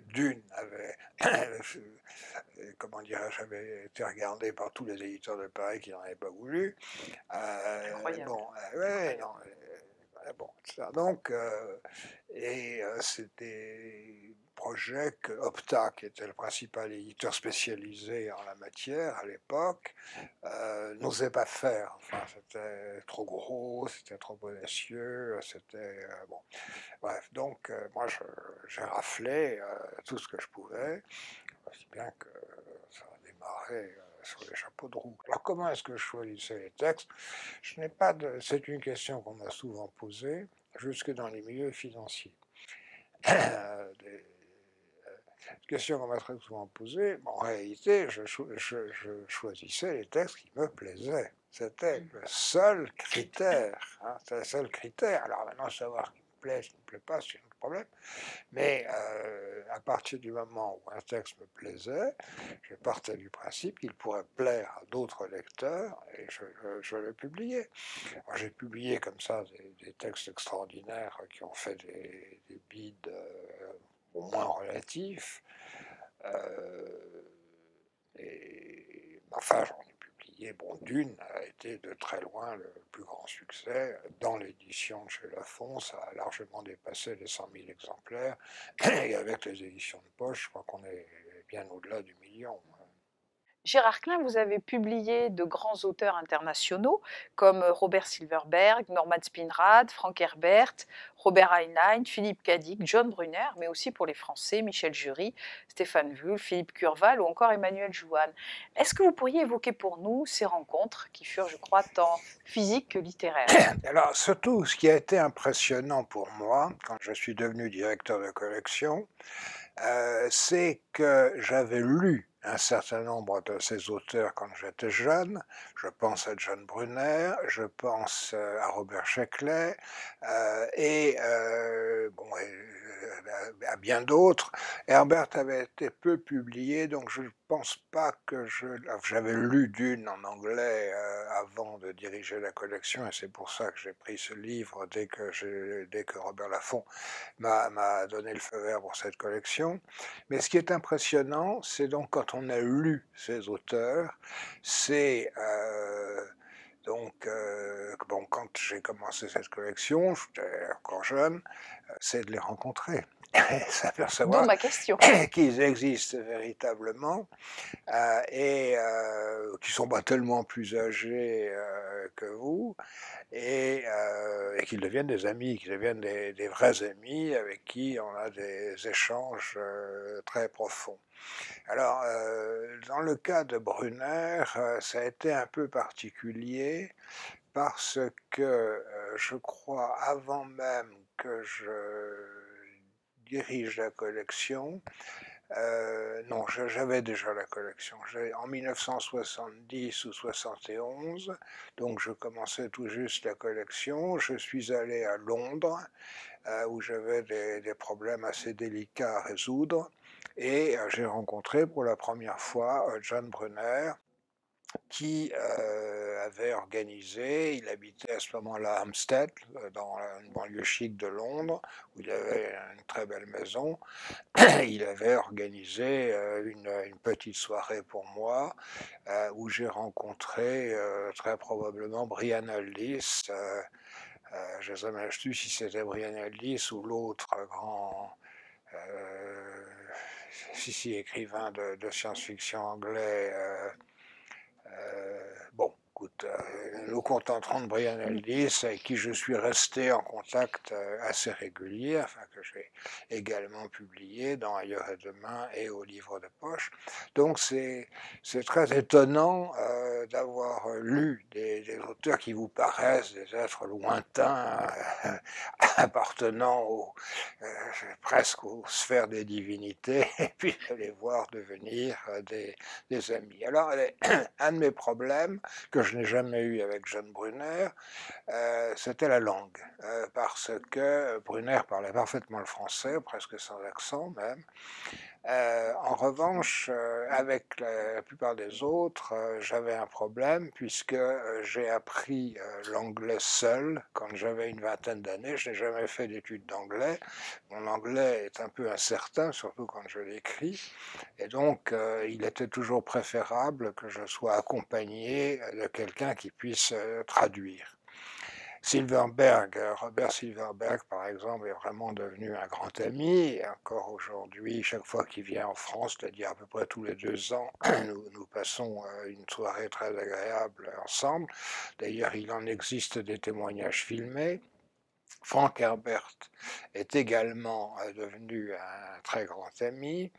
Speaker 2: Dune avait, comment dirais-je, avait été regardé par tous les éditeurs de Paris qui n'en avaient pas voulu.
Speaker 1: Incroyable.
Speaker 2: Bon, ouais, non, bon, Donc, euh, et euh, c'était projet que Opta, qui était le principal éditeur spécialisé en la matière à l'époque, euh, n'osait pas faire. Enfin, c'était trop gros, c'était trop audacieux, c'était bon. Bref, donc moi j'ai raflé tout ce que je pouvais, aussi bien que ça a démarré sur les chapeaux de roue. Alors comment est-ce que je choisissais les textes? Je n'ai pas de. C'est une question qu'on m'a souvent posée, jusque dans les milieux financiers. Euh, une question qu'on m'a très souvent posée. en réalité, je, choisissais les textes qui me plaisaient. C'était le seul critère. Hein, C'était le seul critère. Alors maintenant, savoir plaît, ce qui ne me plaît pas, c'est un autre Mais à partir du moment où un texte me plaisait, je partais du principe qu'il pourrait plaire à d'autres lecteurs et je, le publiais. J'ai publié comme ça des, textes extraordinaires qui ont fait des, bides au moins relatifs. et enfin, j'en Bon, Dune a été de très loin le plus grand succès. Dans l'édition de chez Lafon, ça a largement dépassé les 100 000 exemplaires. Et avec les éditions de poche, je crois qu'on est bien au-delà du million.
Speaker 1: Gérard Klein, vous avez publié de grands auteurs internationaux comme euh, Robert Silverberg, Norman Spinrad, Frank Herbert, Robert Heinlein, Philippe Cadic, John Brunner, mais aussi pour les Français, Michel Jury, Stéphane Vull, Philippe Curval ou encore Emmanuel Jouanne. Est-ce que vous pourriez évoquer pour nous ces rencontres qui furent, je crois, tant physiques que littéraires?
Speaker 2: Alors, surtout, ce qui a été impressionnant pour moi quand je suis devenu directeur de collection, euh, c'est que j'avais lu un certain nombre de ces auteurs quand j'étais jeune. Je pense à John Brunner, je pense euh, à Robert Sheckley euh, et, euh, bon, à bien d'autres. Herbert avait été peu publié, donc je pense pas que je... J'avais lu d'une en anglais avant de diriger la collection, et c'est pour ça que j'ai pris ce livre dès que, dès que Robert Laffont m'a donné le feu vert pour cette collection. Mais ce qui est impressionnant, c'est donc quand on a lu ces auteurs, c'est euh, donc euh, bon, quand j'ai commencé cette collection, j'étais encore jeune, euh, c'est de les rencontrer.
Speaker 1: s'apercevoir
Speaker 2: qu'ils existent véritablement et qui sont pas tellement plus âgés que vous et, qu'ils deviennent des amis, qu'ils deviennent des, des, vrais amis avec qui on a des échanges très profonds. Alors, euh, dans le cas de Brunner, euh, ça a été un peu particulier parce que euh, je crois, avant même que je dirige la collection, non, j'avais déjà la collection. En 1970 ou 71, donc je commençais tout juste la collection. Je suis allé à Londres, où j'avais des, problèmes assez délicats à résoudre. Et euh, j'ai rencontré pour la première fois euh, John Brunner, qui euh, avait organisé, il habitait à ce moment-là à Hampstead, dans une banlieue chic de Londres, où il avait une très belle maison. il avait organisé une, petite soirée pour moi, où j'ai rencontré très probablement Brian Aldiss. je ne sais même plus si c'était Brian Aldiss ou l'autre grand si, écrivain de, science-fiction anglais. Euh, euh, bon, écoute, euh, nous contenterons de Brian Aldiss, avec qui je suis resté en contact assez régulier, enfin que j'ai également publié dans Ailleurs et Demain et au livre de poche. Donc c'est très étonnant d'avoir lu des, auteurs qui vous paraissent des êtres lointains, appartenant presque aux sphères des divinités, et puis de les voir devenir des, des amis. Alors, un de mes problèmes que je n'ai jamais eu avec John Brunner, c'était la langue, parce que Brunner parlait parfaitement le français, presque sans accent même, euh, en revanche, euh, avec la, plupart des autres, euh, j'avais un problème puisque j'ai appris l'anglais seul quand j'avais une vingtaine d'années. Je n'ai jamais fait d'études d'anglais. Mon anglais est un peu incertain, surtout quand je l'écris. Et donc, il était toujours préférable que je sois accompagné de quelqu'un qui puisse traduire. Silverberg, euh, Robert Silverberg par exemple, est vraiment devenu un grand ami. Et encore aujourd'hui, chaque fois qu'il vient en France, c'est-à-dire à peu près tous les deux ans, nous, passons euh, une soirée très agréable ensemble. D'ailleurs, il en existe des témoignages filmés. Frank Herbert est également euh, devenu un très grand ami.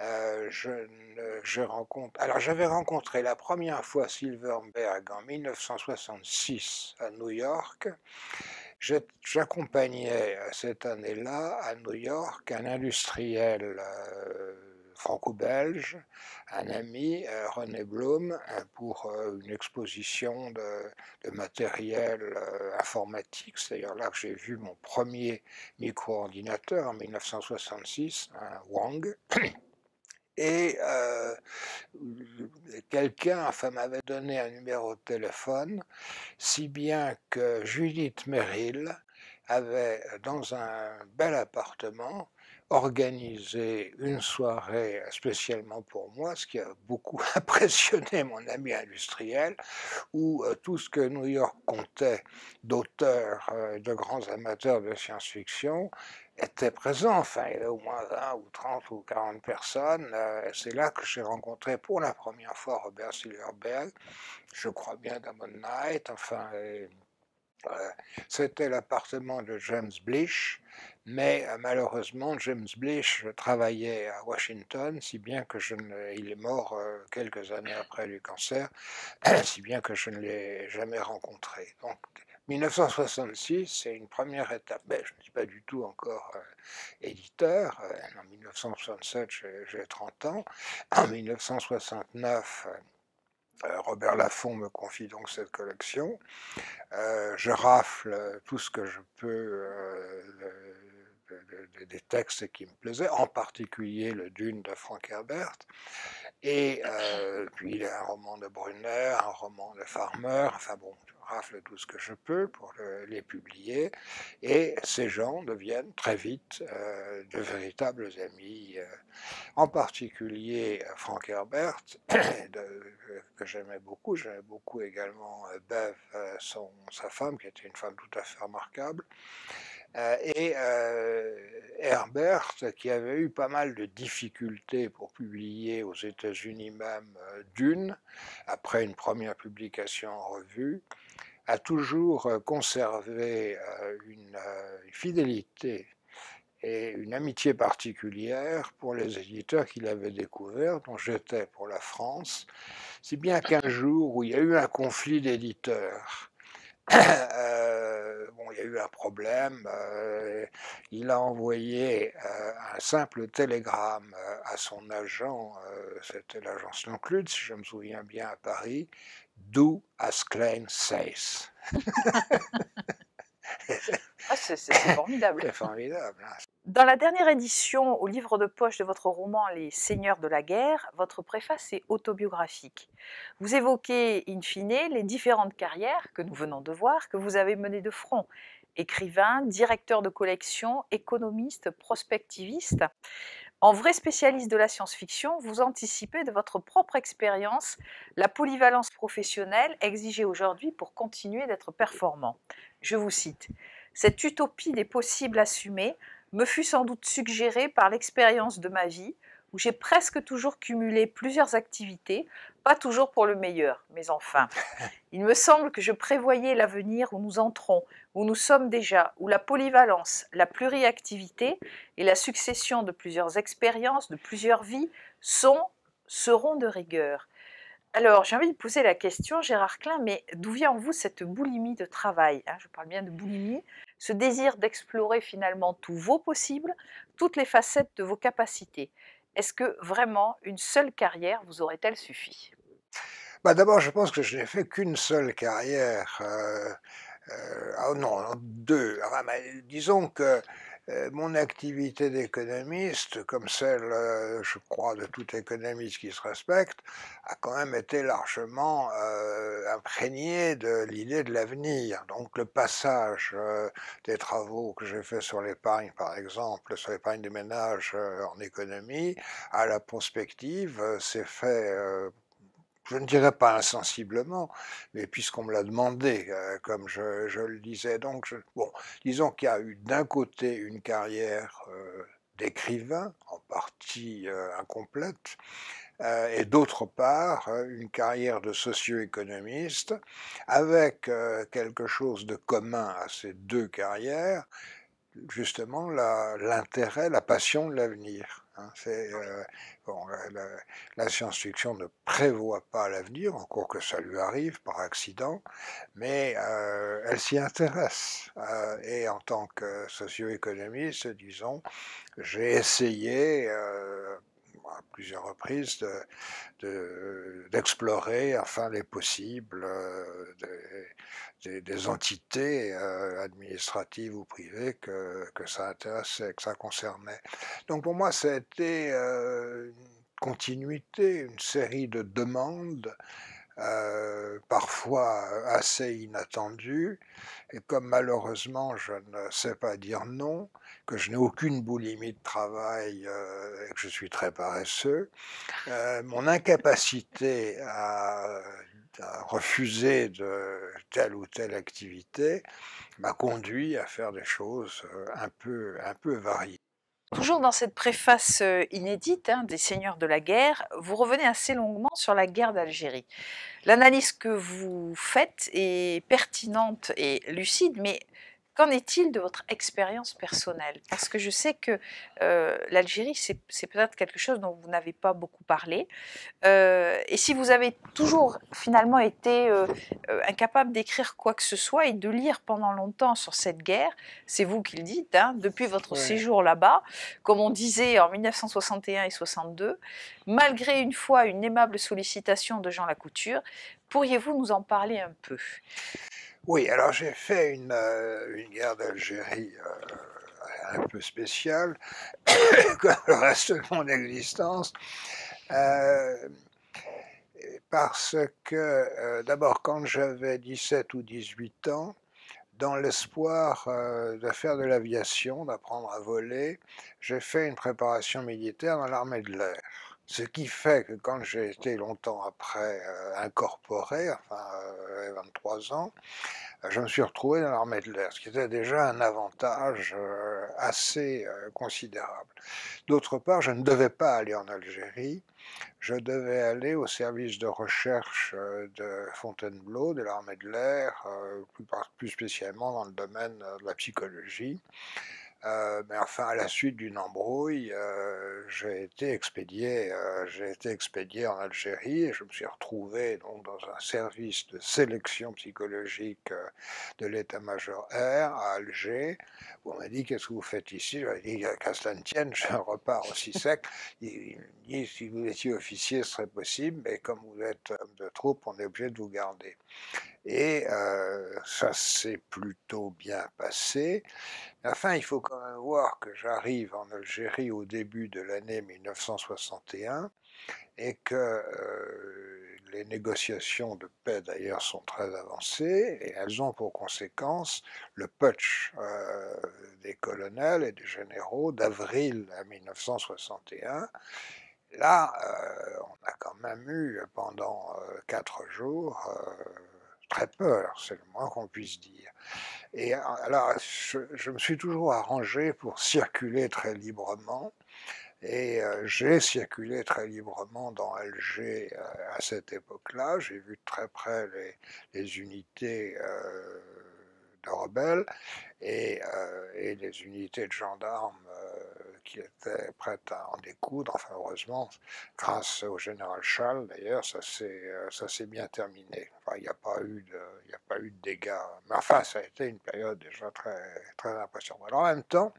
Speaker 2: Euh, je, rencontre, alors j'avais rencontré la première fois Silverberg en 1966 à New York. J'accompagnais euh, cette année-là à New York un industriel franco-belge, un ami, René Blum, pour une exposition de, de matériel informatique. C'est d'ailleurs là que j'ai vu mon premier micro-ordinateur en 1966, un Wang. Et euh, quelqu'un enfin, m'avait donné un numéro de téléphone, si bien que Judith Merrill avait, dans un bel appartement, organisé une soirée spécialement pour moi, ce qui a beaucoup impressionné mon ami industriel, où euh, tout ce que New York comptait d'auteurs, euh, de grands amateurs de science-fiction, était présent. Enfin, il y avait au moins 20 ou 30 ou 40 personnes. Euh, c'est là que j'ai rencontré pour la première fois Robert Silverberg, je crois bien Damon Night, enfin, c'était l'appartement de James Blish, mais euh, malheureusement, James Blish travaillait à Washington, si bien que je ne, il est mort euh, quelques années après du cancer, si bien que je ne l'ai jamais rencontré. Donc, 1966, c'est une première étape. Mais je ne suis pas du tout encore euh, éditeur. en 1967, j'ai 30 ans. En 1969, Robert Laffont me confie donc cette collection. je rafle tout ce que je peux des textes qui me plaisaient, en particulier le Dune de Frank Herbert, et euh, puis il y a un roman de Brunner, un roman de Farmer, enfin bon, je rafle tout ce que je peux pour les publier, et ces gens deviennent très vite euh, de véritables amis, euh, en particulier Frank Herbert, que j'aimais beaucoup, j'aimais beaucoup également Bev, sa femme, qui était une femme tout à fait remarquable, et euh, Herbert, qui avait eu pas mal de difficultés pour publier aux États-Unis même euh, Dune, après une première publication en revue, a toujours conservé une fidélité et une amitié particulière pour les éditeurs qu'il avait découverts, dont j'étais pour la France, si bien qu'un jour où il y a eu un conflit d'éditeurs, Euh, bon, il y a eu un problème. Euh, il a envoyé euh, un simple télégramme à son agent, c'était l'agence Lanclude, si je me souviens bien, à Paris. Do as Klein says.
Speaker 1: ah, c'est formidable.
Speaker 2: C'est formidable. Hein.
Speaker 1: Dans la dernière édition au livre de poche de votre roman Les Seigneurs de la guerre, votre préface est autobiographique. Vous évoquez in fine les différentes carrières que nous venons de voir que vous avez menées de front. Écrivain, directeur de collection, économiste, prospectiviste. En vrai spécialiste de la science-fiction, vous anticipez de votre propre expérience la polyvalence professionnelle exigée aujourd'hui pour continuer d'être performant. Je vous cite. Cette utopie des possibles assumés me fut sans doute suggéré par l'expérience de ma vie, où j'ai presque toujours cumulé plusieurs activités, pas toujours pour le meilleur, mais enfin. Il me semble que je prévoyais l'avenir où nous entrons, où nous sommes déjà, où la polyvalence, la pluriactivité et la succession de plusieurs expériences, de plusieurs vies sont, seront de rigueur. Alors, j'ai envie de poser la question, Gérard Klein, mais d'où vient en vous cette boulimie de travail hein? Je parle bien de boulimie, ce désir d'explorer finalement tous vos possibles, toutes les facettes de vos capacités. Est-ce que vraiment une seule carrière vous aurait-elle suffi?
Speaker 2: Bah D'abord, je pense que je n'ai fait qu'une seule carrière. Euh, euh, ah non, deux. disons que mon activité d'économiste, comme celle, euh, je crois, de tout économiste qui se respecte, a quand même été largement euh, imprégnée de l'idée de l'avenir. Donc le passage des travaux que j'ai fait sur l'épargne, par exemple, sur l'épargne des ménages en économie, à la prospective, s'est fait je ne dirais pas insensiblement, mais puisqu'on me l'a demandé, euh, comme je, le disais. Donc, disons qu'il y a eu d'un côté une carrière euh, d'écrivain, en partie euh, incomplète, et d'autre part une carrière de socio-économiste, avec quelque chose de commun à ces deux carrières, justement l'intérêt, la, passion de l'avenir. Hein. C'est la, science-fiction ne prévoit pas l'avenir, encore que ça lui arrive par accident, mais euh, elle s'y intéresse. Euh, et en tant que socio-économiste, disons, j'ai essayé, euh, à plusieurs reprises d'explorer enfin les possibles des, entités administratives ou privées que, que ça intéressait, que ça concernait. Donc pour moi, ça a été une continuité, une série de demandes euh, parfois assez inattendu, et comme malheureusement je ne sais pas dire non, que je n'ai aucune boulimie de travail euh, et que je suis très paresseux, euh, mon incapacité à, refuser de telle ou telle activité m'a conduit à faire des choses un peu, un peu variées.
Speaker 1: Toujours dans cette préface euh, inédite hein, des Seigneurs de la guerre, vous revenez assez longuement sur la guerre d'Algérie. L'analyse que vous faites est pertinente et lucide, mais Qu'en est-il de votre expérience personnelle? Parce que je sais que euh, l'Algérie, c'est peut-être quelque chose dont vous n'avez pas beaucoup parlé. Euh, et si vous avez toujours finalement été euh, incapable d'écrire quoi que ce soit et de lire pendant longtemps sur cette guerre, c'est vous qui le dites, hein, depuis votre séjour là-bas, comme on disait en 1961 et 62, malgré une fois une aimable sollicitation de Jean Lacouture, pourriez-vous nous en parler un peu?
Speaker 2: Oui, alors j'ai fait une, euh, guerre d'Algérie euh, un peu spéciale, comme le reste de mon existence, euh, parce que d'abord quand j'avais 17 ou 18 ans, dans l'espoir de faire de l'aviation, d'apprendre à voler, j'ai fait une préparation militaire dans l'armée de l'air. Ce qui fait que quand j'ai été longtemps après incorporé, enfin 23 ans, je me suis retrouvé dans l'armée de l'air, ce qui était déjà un avantage euh, assez euh, considérable. D'autre part, je ne devais pas aller en Algérie, je devais aller au service de recherche euh, de Fontainebleau, de l'armée de l'air, plus spécialement dans le domaine de la psychologie. Euh, mais enfin, à la suite d'une embrouille, euh, j'ai été expédié, euh, j'ai été expédié en Algérie et je me suis retrouvé donc dans un service de sélection psychologique de l'état-major R à Alger. On m'a dit qu'est-ce que vous faites ici? J'ai dit qu'à cela tienne, je repars aussi sec. Il, me dit si vous étiez officier, ce serait possible, mais comme vous êtes homme de troupe, on est obligé de vous garder. Et ça s'est plutôt bien passé. Enfin, il faut quand même voir que j'arrive en Algérie au début de l'année 1961 et que les négociations de paix d'ailleurs sont très avancées et elles ont pour conséquence le putsch des colonels et des généraux d'avril 1961. Là, on a quand même eu pendant quatre jours très peur, c'est le moins qu'on puisse dire. Et alors, je, me suis toujours arrangé pour circuler très librement, et euh, j'ai circulé très librement dans Alger euh, à cette époque-là. J'ai vu de très près les, unités euh, de rebelles et, et, les unités de gendarmes qui était prête à en découdre. Enfin, heureusement, grâce au général Schall, d'ailleurs, ça s'est euh, ça s'est bien terminé. Il n'y a pas eu de dégâts. Mais enfin, ça a été une période déjà très impressionnante. En même temps,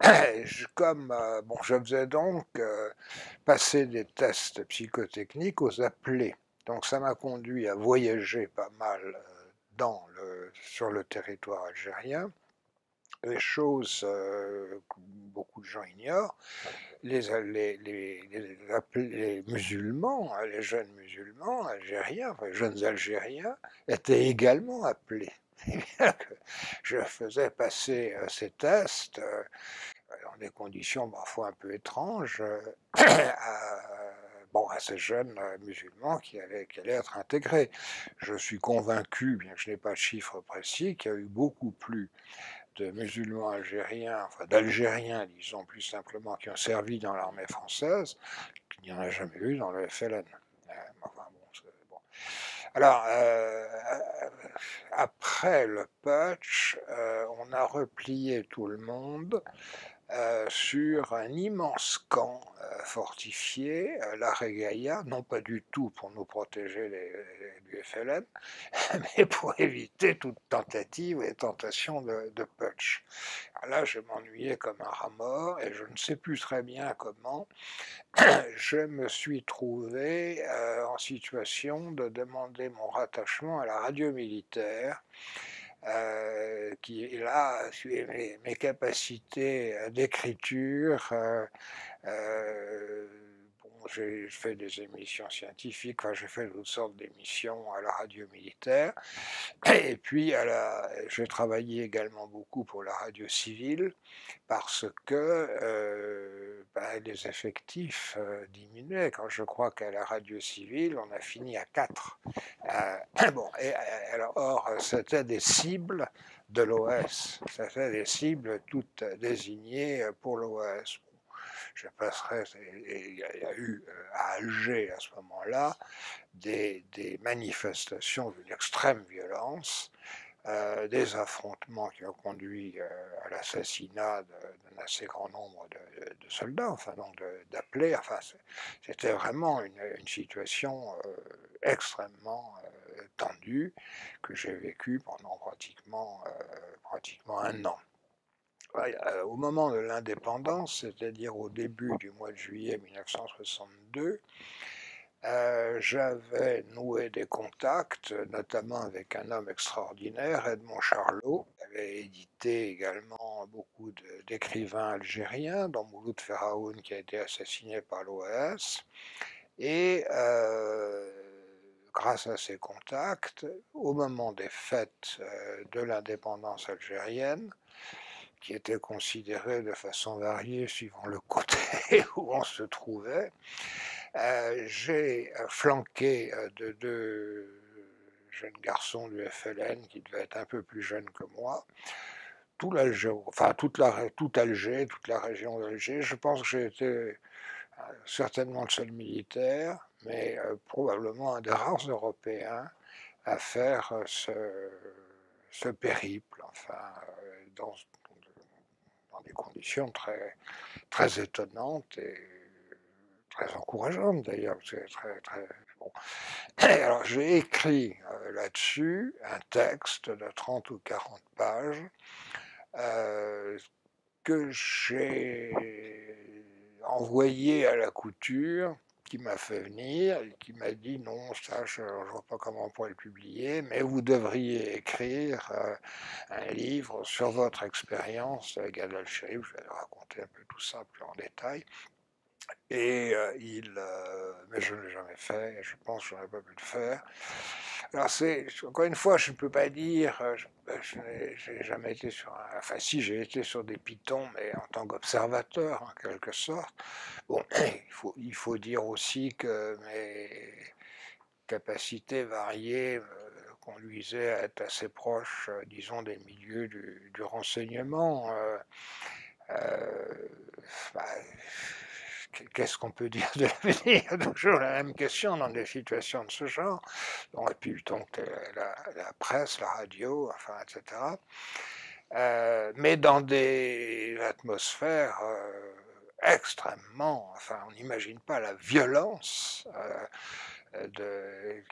Speaker 2: comme euh, bon, je faisais donc euh, passer des tests psychotechniques aux appelés. Donc, ça m'a conduit à voyager pas mal sur le territoire algérien les choses que beaucoup de gens ignorent, les, musulmans, hein, les jeunes musulmans algériens, les jeunes algériens, étaient également appelés. je faisais passer ces tests dans des conditions parfois un peu étranges à ces jeunes musulmans qui allaient, qui allaient être intégrés. Je suis convaincu, bien que je n'ai pas de chiffres précis, qu'il y a eu beaucoup plus de musulmans algériens, enfin d'Algériens, disons plus simplement, qui ont servi dans l'armée française, qu'il n'y en a jamais eu dans le FLN. Euh, Alors, euh, après le patch, euh, on a replié tout le monde euh, sur un immense camp euh, fortifié, euh, la Regaïa, non pas du tout pour nous protéger les, FLN, mais pour éviter toute tentative et tentation de, de putsch. là, je m'ennuyais comme un rat mort et je ne sais plus très bien comment je me suis trouvé en situation de demander mon rattachement à la radio militaire euh, qui est là, mes, mes capacités d'écriture, euh, euh, j'ai fait des émissions scientifiques, enfin, j'ai fait toutes sortes d'émissions à la radio militaire. Et puis, j'ai travaillé également beaucoup pour la radio civile parce que euh, ben, les effectifs euh, diminuaient. Quand je crois qu'à la radio civile, on a fini à 4. Euh, bon, alors, or, c'était des cibles de l'OS. C'était des cibles toutes désignées pour l'OS je passerai, il y a eu euh, à Alger à ce moment-là des, manifestations d'une extrême violence, euh, des affrontements qui ont conduit euh, à l'assassinat d'un assez grand nombre de, soldats, enfin donc d'appelés. Enfin, c'était vraiment une, situation extrêmement tendue que j'ai vécue pendant pratiquement, pratiquement un an. Euh, au moment de l'indépendance, c'est-à-dire au début du mois de juillet 1962, euh, j'avais noué des contacts, notamment avec un homme extraordinaire, Edmond Charlot, qui avait édité également beaucoup d'écrivains algériens, dont Mouloud Ferraoun qui a été assassiné par l'OAS. Et euh, grâce à ces contacts, au moment des fêtes de l'indépendance algérienne, qui était considéré de façon variée suivant le côté où on se trouvait. Euh, j'ai flanqué euh, de deux jeunes garçons du FLN qui devaient être un peu plus jeunes que moi. Tout l'Alger, enfin toute la, tout Alger, toute la région d'Alger. Je pense que j'ai été euh, certainement le seul militaire, mais probablement un des rares Européens à faire ce, ce périple, enfin, dans, des conditions très, très étonnantes et très encourageantes d'ailleurs. Très, très bon. Alors j'ai écrit euh, là-dessus un texte de 30 ou 40 pages euh, que j'ai envoyé à la couture qui m'a fait venir qui m'a dit non, ça je ne vois pas comment on pourrait le publier, mais vous devriez écrire euh, un livre sur votre expérience avec Gad al-Sharif, je vais raconter un peu tout ça plus en détail. Et euh, il, euh, mais je ne l'ai jamais fait, je pense que je n'aurais pas pu le faire. Alors c'est, encore une fois, je ne peux pas dire, euh, je, n'ai jamais été sur un, enfin si j'ai été sur des pitons, mais en tant qu'observateur en quelque sorte. Bon, il faut, il faut dire aussi que mes capacités variées conduisaient à être assez proche, disons, des milieux du, renseignement. Bah, qu'est-ce qu'on peut dire de l'avenir? Toujours la même question dans des situations de ce genre. et puis donc la, presse, la radio, enfin, etc. Euh, mais dans des atmosphères euh, extrêmement, enfin, on n'imagine pas la violence. De,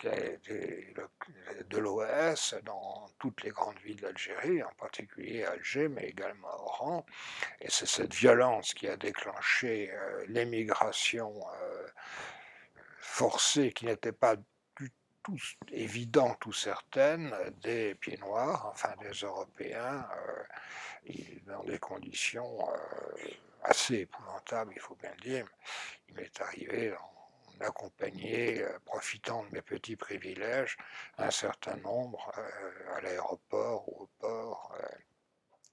Speaker 2: de l'OS dans toutes les grandes villes d'Algérie, en particulier Alger, mais également Oran. Et c'est cette violence qui a déclenché euh, l'émigration euh, forcée qui n'était pas du tout évidente ou certaine des pieds noirs, enfin des Européens, euh, dans des conditions assez épouvantables, il faut bien le dire. Il m'est arrivé dans accompagner, euh, profitant de mes petits privilèges, un certain nombre euh, à l'aéroport ou au port, euh,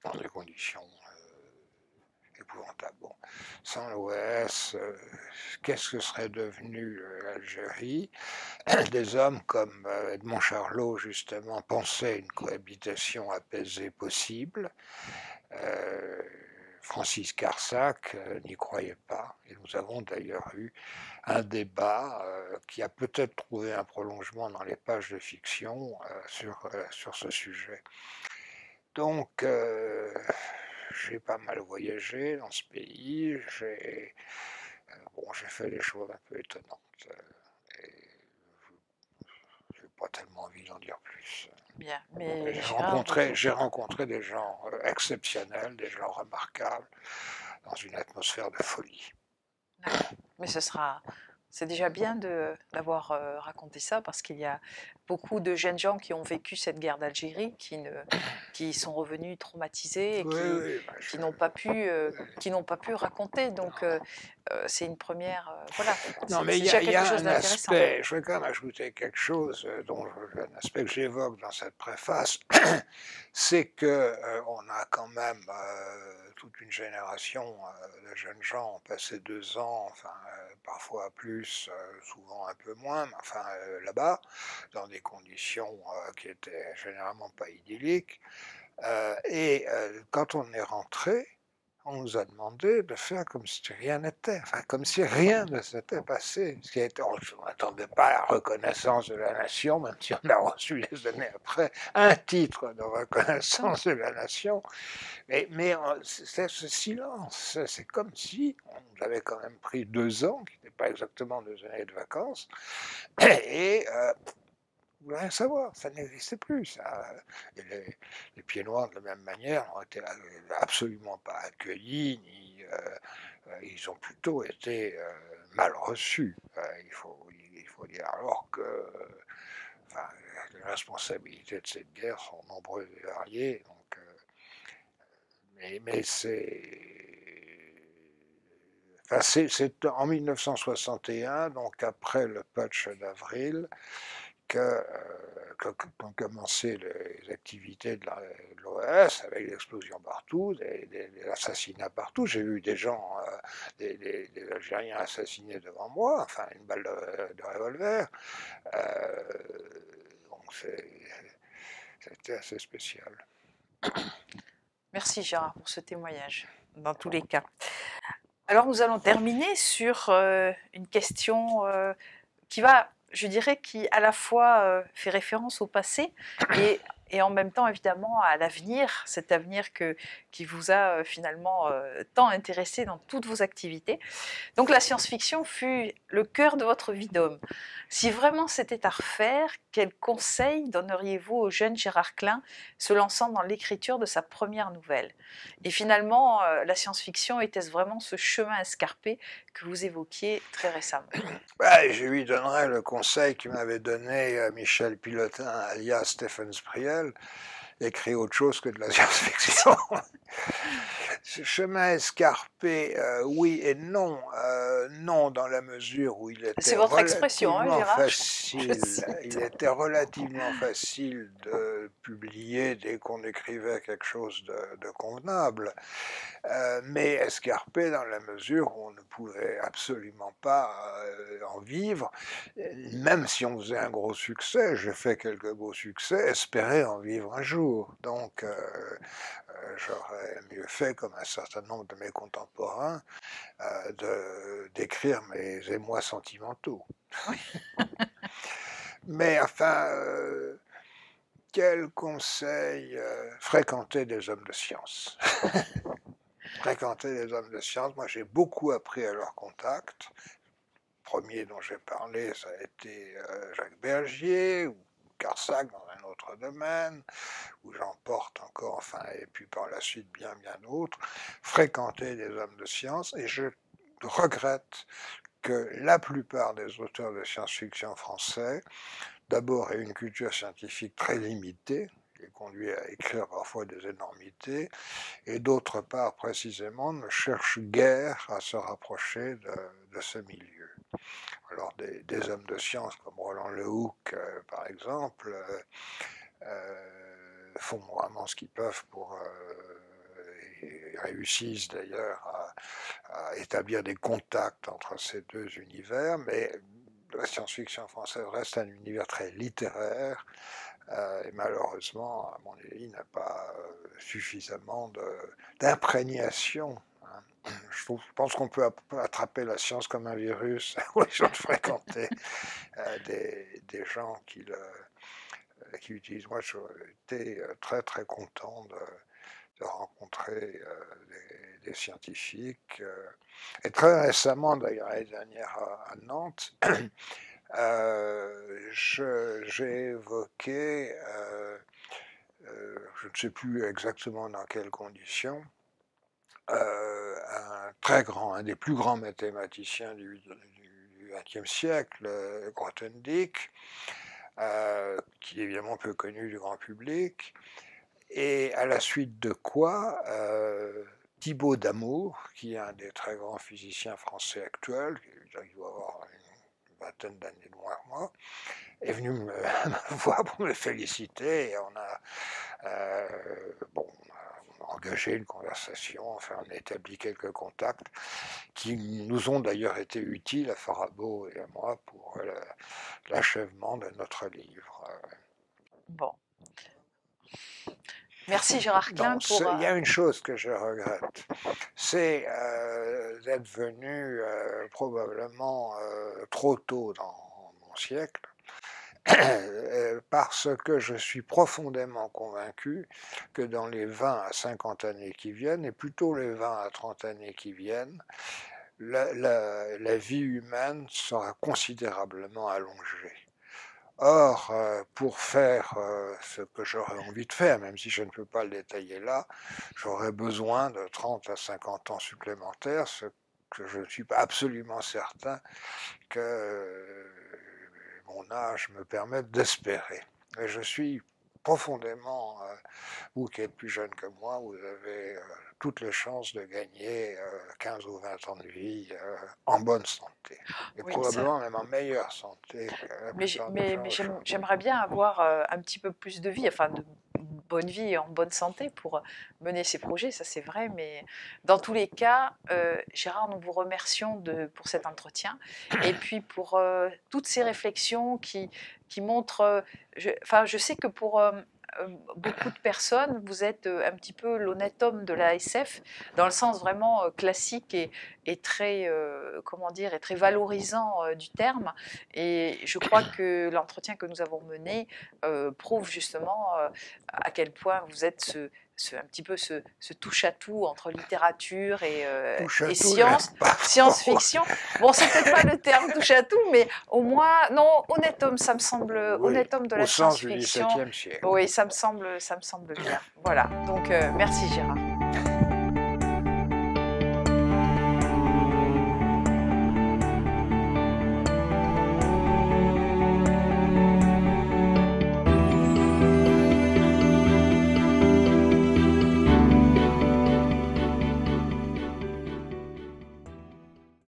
Speaker 2: dans des conditions épouvantables. Sans l'OS, qu'est-ce que serait devenu l'Algérie? Des hommes comme Edmond Charlot, justement, pensaient une cohabitation apaisée possible. Francis Carsac n'y croyait pas. Et nous avons d'ailleurs eu un débat euh, qui a peut-être trouvé un prolongement dans les pages de fiction euh, sur, euh, sur ce sujet. Donc, j'ai pas mal voyagé dans ce pays, j'ai fait des choses un peu étonnantes. et je n'ai pas tellement envie d'en dire plus.
Speaker 1: Bien, mais
Speaker 2: j'ai rencontré, rencontré des gens exceptionnels, des gens remarquables, dans une atmosphère de folie.
Speaker 1: Mais ce sera, c'est déjà bien d'avoir euh, raconté ça parce qu'il y a beaucoup de jeunes gens qui ont vécu cette guerre d'Algérie, qui, ne, qui sont revenus traumatisés et qui, bah, qui n'ont pas pu, euh, qui n'ont pas pu raconter. Donc euh, c'est une première, voilà.
Speaker 2: Non, mais il y a, y a un aspect. Je vais quand même ajouter quelque chose, dont un aspect que j'évoque dans cette préface, c'est que on a quand même toute une génération de jeunes gens ont passé deux ans, enfin parfois plus, souvent un peu moins, mais enfin là-bas, dans des conditions qui étaient généralement pas idylliques. et quand on est rentré, on nous a demandé de faire comme si rien n'était, enfin comme si rien ne s'était passé. Ce qui on n'attendait pas la reconnaissance de la nation, même si on a reçu les années après un titre de reconnaissance de la nation. Mais, mais c'est ce silence, c'est comme si on avait quand même pris deux ans, qui n'étaient pas exactement deux années de vacances, et euh, voulez rien savoir, ça n'existait plus. Ça. les, pieds noirs, de la même manière, n'ont été absolument pas accueillis, ni, euh, euh, ils ont plutôt été euh, mal reçus, il, faut, dire. Alors que les responsabilités de cette guerre sont nombreuses et variées. Mais, c'est. Enfin, c'est en 1961, donc après le patch d'avril, que, qu'ont commencé les activités de l'OS avec des explosions partout, des, assassinats partout. J'ai vu des gens, euh, des, Algériens assassinés devant moi, enfin une balle de, revolver. Euh, donc c'était assez spécial.
Speaker 1: Merci Gérard pour ce témoignage, dans tous les cas. Alors nous allons terminer sur euh, une question qui va je dirais, qui à la fois euh, fait référence au passé et en même temps évidemment à l'avenir, cet avenir que, qui vous a euh, finalement euh, tant intéressé dans toutes vos activités. Donc la science-fiction fut le cœur de votre vie d'homme. Si vraiment c'était à refaire, quel conseil donneriez-vous au jeune Gérard Klein se lançant dans l'écriture de sa première nouvelle? Et finalement, la science-fiction était-ce vraiment ce chemin escarpé que vous évoquiez très récemment
Speaker 2: Je lui donnerais le conseil que m'avait donné Michel Pilotin alias Stephen Spriel écrit autre chose que de la science-fiction. Ce chemin escarpé, euh, oui et non. Euh, non, dans la mesure où il était
Speaker 1: votre expression, hein,
Speaker 2: facile. Il était relativement facile de publier dès qu'on écrivait quelque chose de, convenable. Euh, mais escarpé dans la mesure où on ne pouvait absolument pas en vivre, même si on faisait un gros succès. J'ai fait quelques gros succès, espérer en vivre un jour. Donc, j'aurais mieux fait, comme un certain nombre de mes contemporains, euh, de, d'écrire mes émois sentimentaux. Mais enfin, euh, quel conseil euh, Fréquenter des hommes de science? Fréquenter des hommes de science. Moi, j'ai beaucoup appris à leur contact. Le premier dont j'ai parlé, ça a été Jacques Bergier, ou Carsac dans un autre domaine, où j'emporte encore, enfin, et puis par la suite bien, bien d'autres, fréquenter des hommes de science, et je regrette que la plupart des auteurs de science-fiction français, d'abord aient une culture scientifique très limitée, qui conduit à écrire parfois des énormités, et d'autre part, précisément, ne cherchent guère à se rapprocher de ce milieu. Alors des, hommes de science comme Roland Lehoucq, euh, par exemple, euh, euh, font vraiment ce qu'ils peuvent pour et réussissent d'ailleurs à, établir des contacts entre ces deux univers, mais la science-fiction française reste un univers très littéraire, et malheureusement, à mon avis, n'a pas suffisamment d'imprégnation je pense qu'on peut attraper la science comme un virus, les gens euh, des, gens qui, le, euh, qui utilisent. Moi, j'étais euh, très très content de, rencontrer des, scientifiques. et très récemment, d'ailleurs, l'année dernière à, Nantes, j'ai évoqué, je ne sais plus exactement dans quelles conditions, un très grand, un des plus grands mathématiciens du, XXe siècle, Grothendieck, euh, qui est évidemment peu connu du grand public, et à la suite de quoi euh, Thibaut Damour, qui est un des très grands physiciens français actuels, qui doit avoir une vingtaine d'années de moins que moi, est venu me, voir pour me féliciter. Et on a, euh, bon, engagé une conversation, enfin on a établi quelques contacts qui nous ont d'ailleurs été utiles à Farabo et à moi pour euh, l'achèvement de notre livre.
Speaker 1: Bon. Merci Gérard Klein pour...
Speaker 2: Il y a euh, une chose que je regrette, c'est euh, d'être venu probablement trop tôt dans mon siècle parce que je suis profondément convaincu que dans les 20 à 50 années qui viennent, et plutôt les 20 à 30 années qui viennent, la, vie humaine sera considérablement allongée. Or, euh, pour faire euh, ce que j'aurais envie de faire, même si je ne peux pas le détailler là, j'aurais besoin de 30 à 50 ans supplémentaires, ce que je ne suis pas absolument certain que mon âge me permette d'espérer. Et je suis profondément, euh, vous qui êtes plus jeune que moi, vous avez euh, toutes les chances de gagner 15 euh, ou 20 ans de vie en bonne santé. Et probablement même en meilleure santé.
Speaker 1: mais j'aimerais bien avoir un petit peu plus de vie, enfin de bonne vie et en bonne santé pour mener ces projets, ça c'est vrai, mais dans tous les cas, euh, Gérard, nous vous remercions de, pour cet entretien et puis pour euh, toutes ces réflexions qui, qui montrent, euh, enfin je sais que pour euh, beaucoup de personnes, vous êtes euh, un petit peu l'honnête homme de la SF, dans le sens vraiment euh, classique et, très, comment dire, et très valorisant du terme. Et je crois que l'entretien que nous avons mené prouve justement à quel point vous êtes ce, un petit peu ce, touche-à-tout entre littérature et, euh, science, science-fiction. Bon, c'est peut-être pas le terme touche-à-tout, mais au moins, non, honnête homme, ça me semble, honnête homme de la science-fiction. Oui, ça me semble, ça me semble bien. Voilà. Donc, euh, merci Gérard.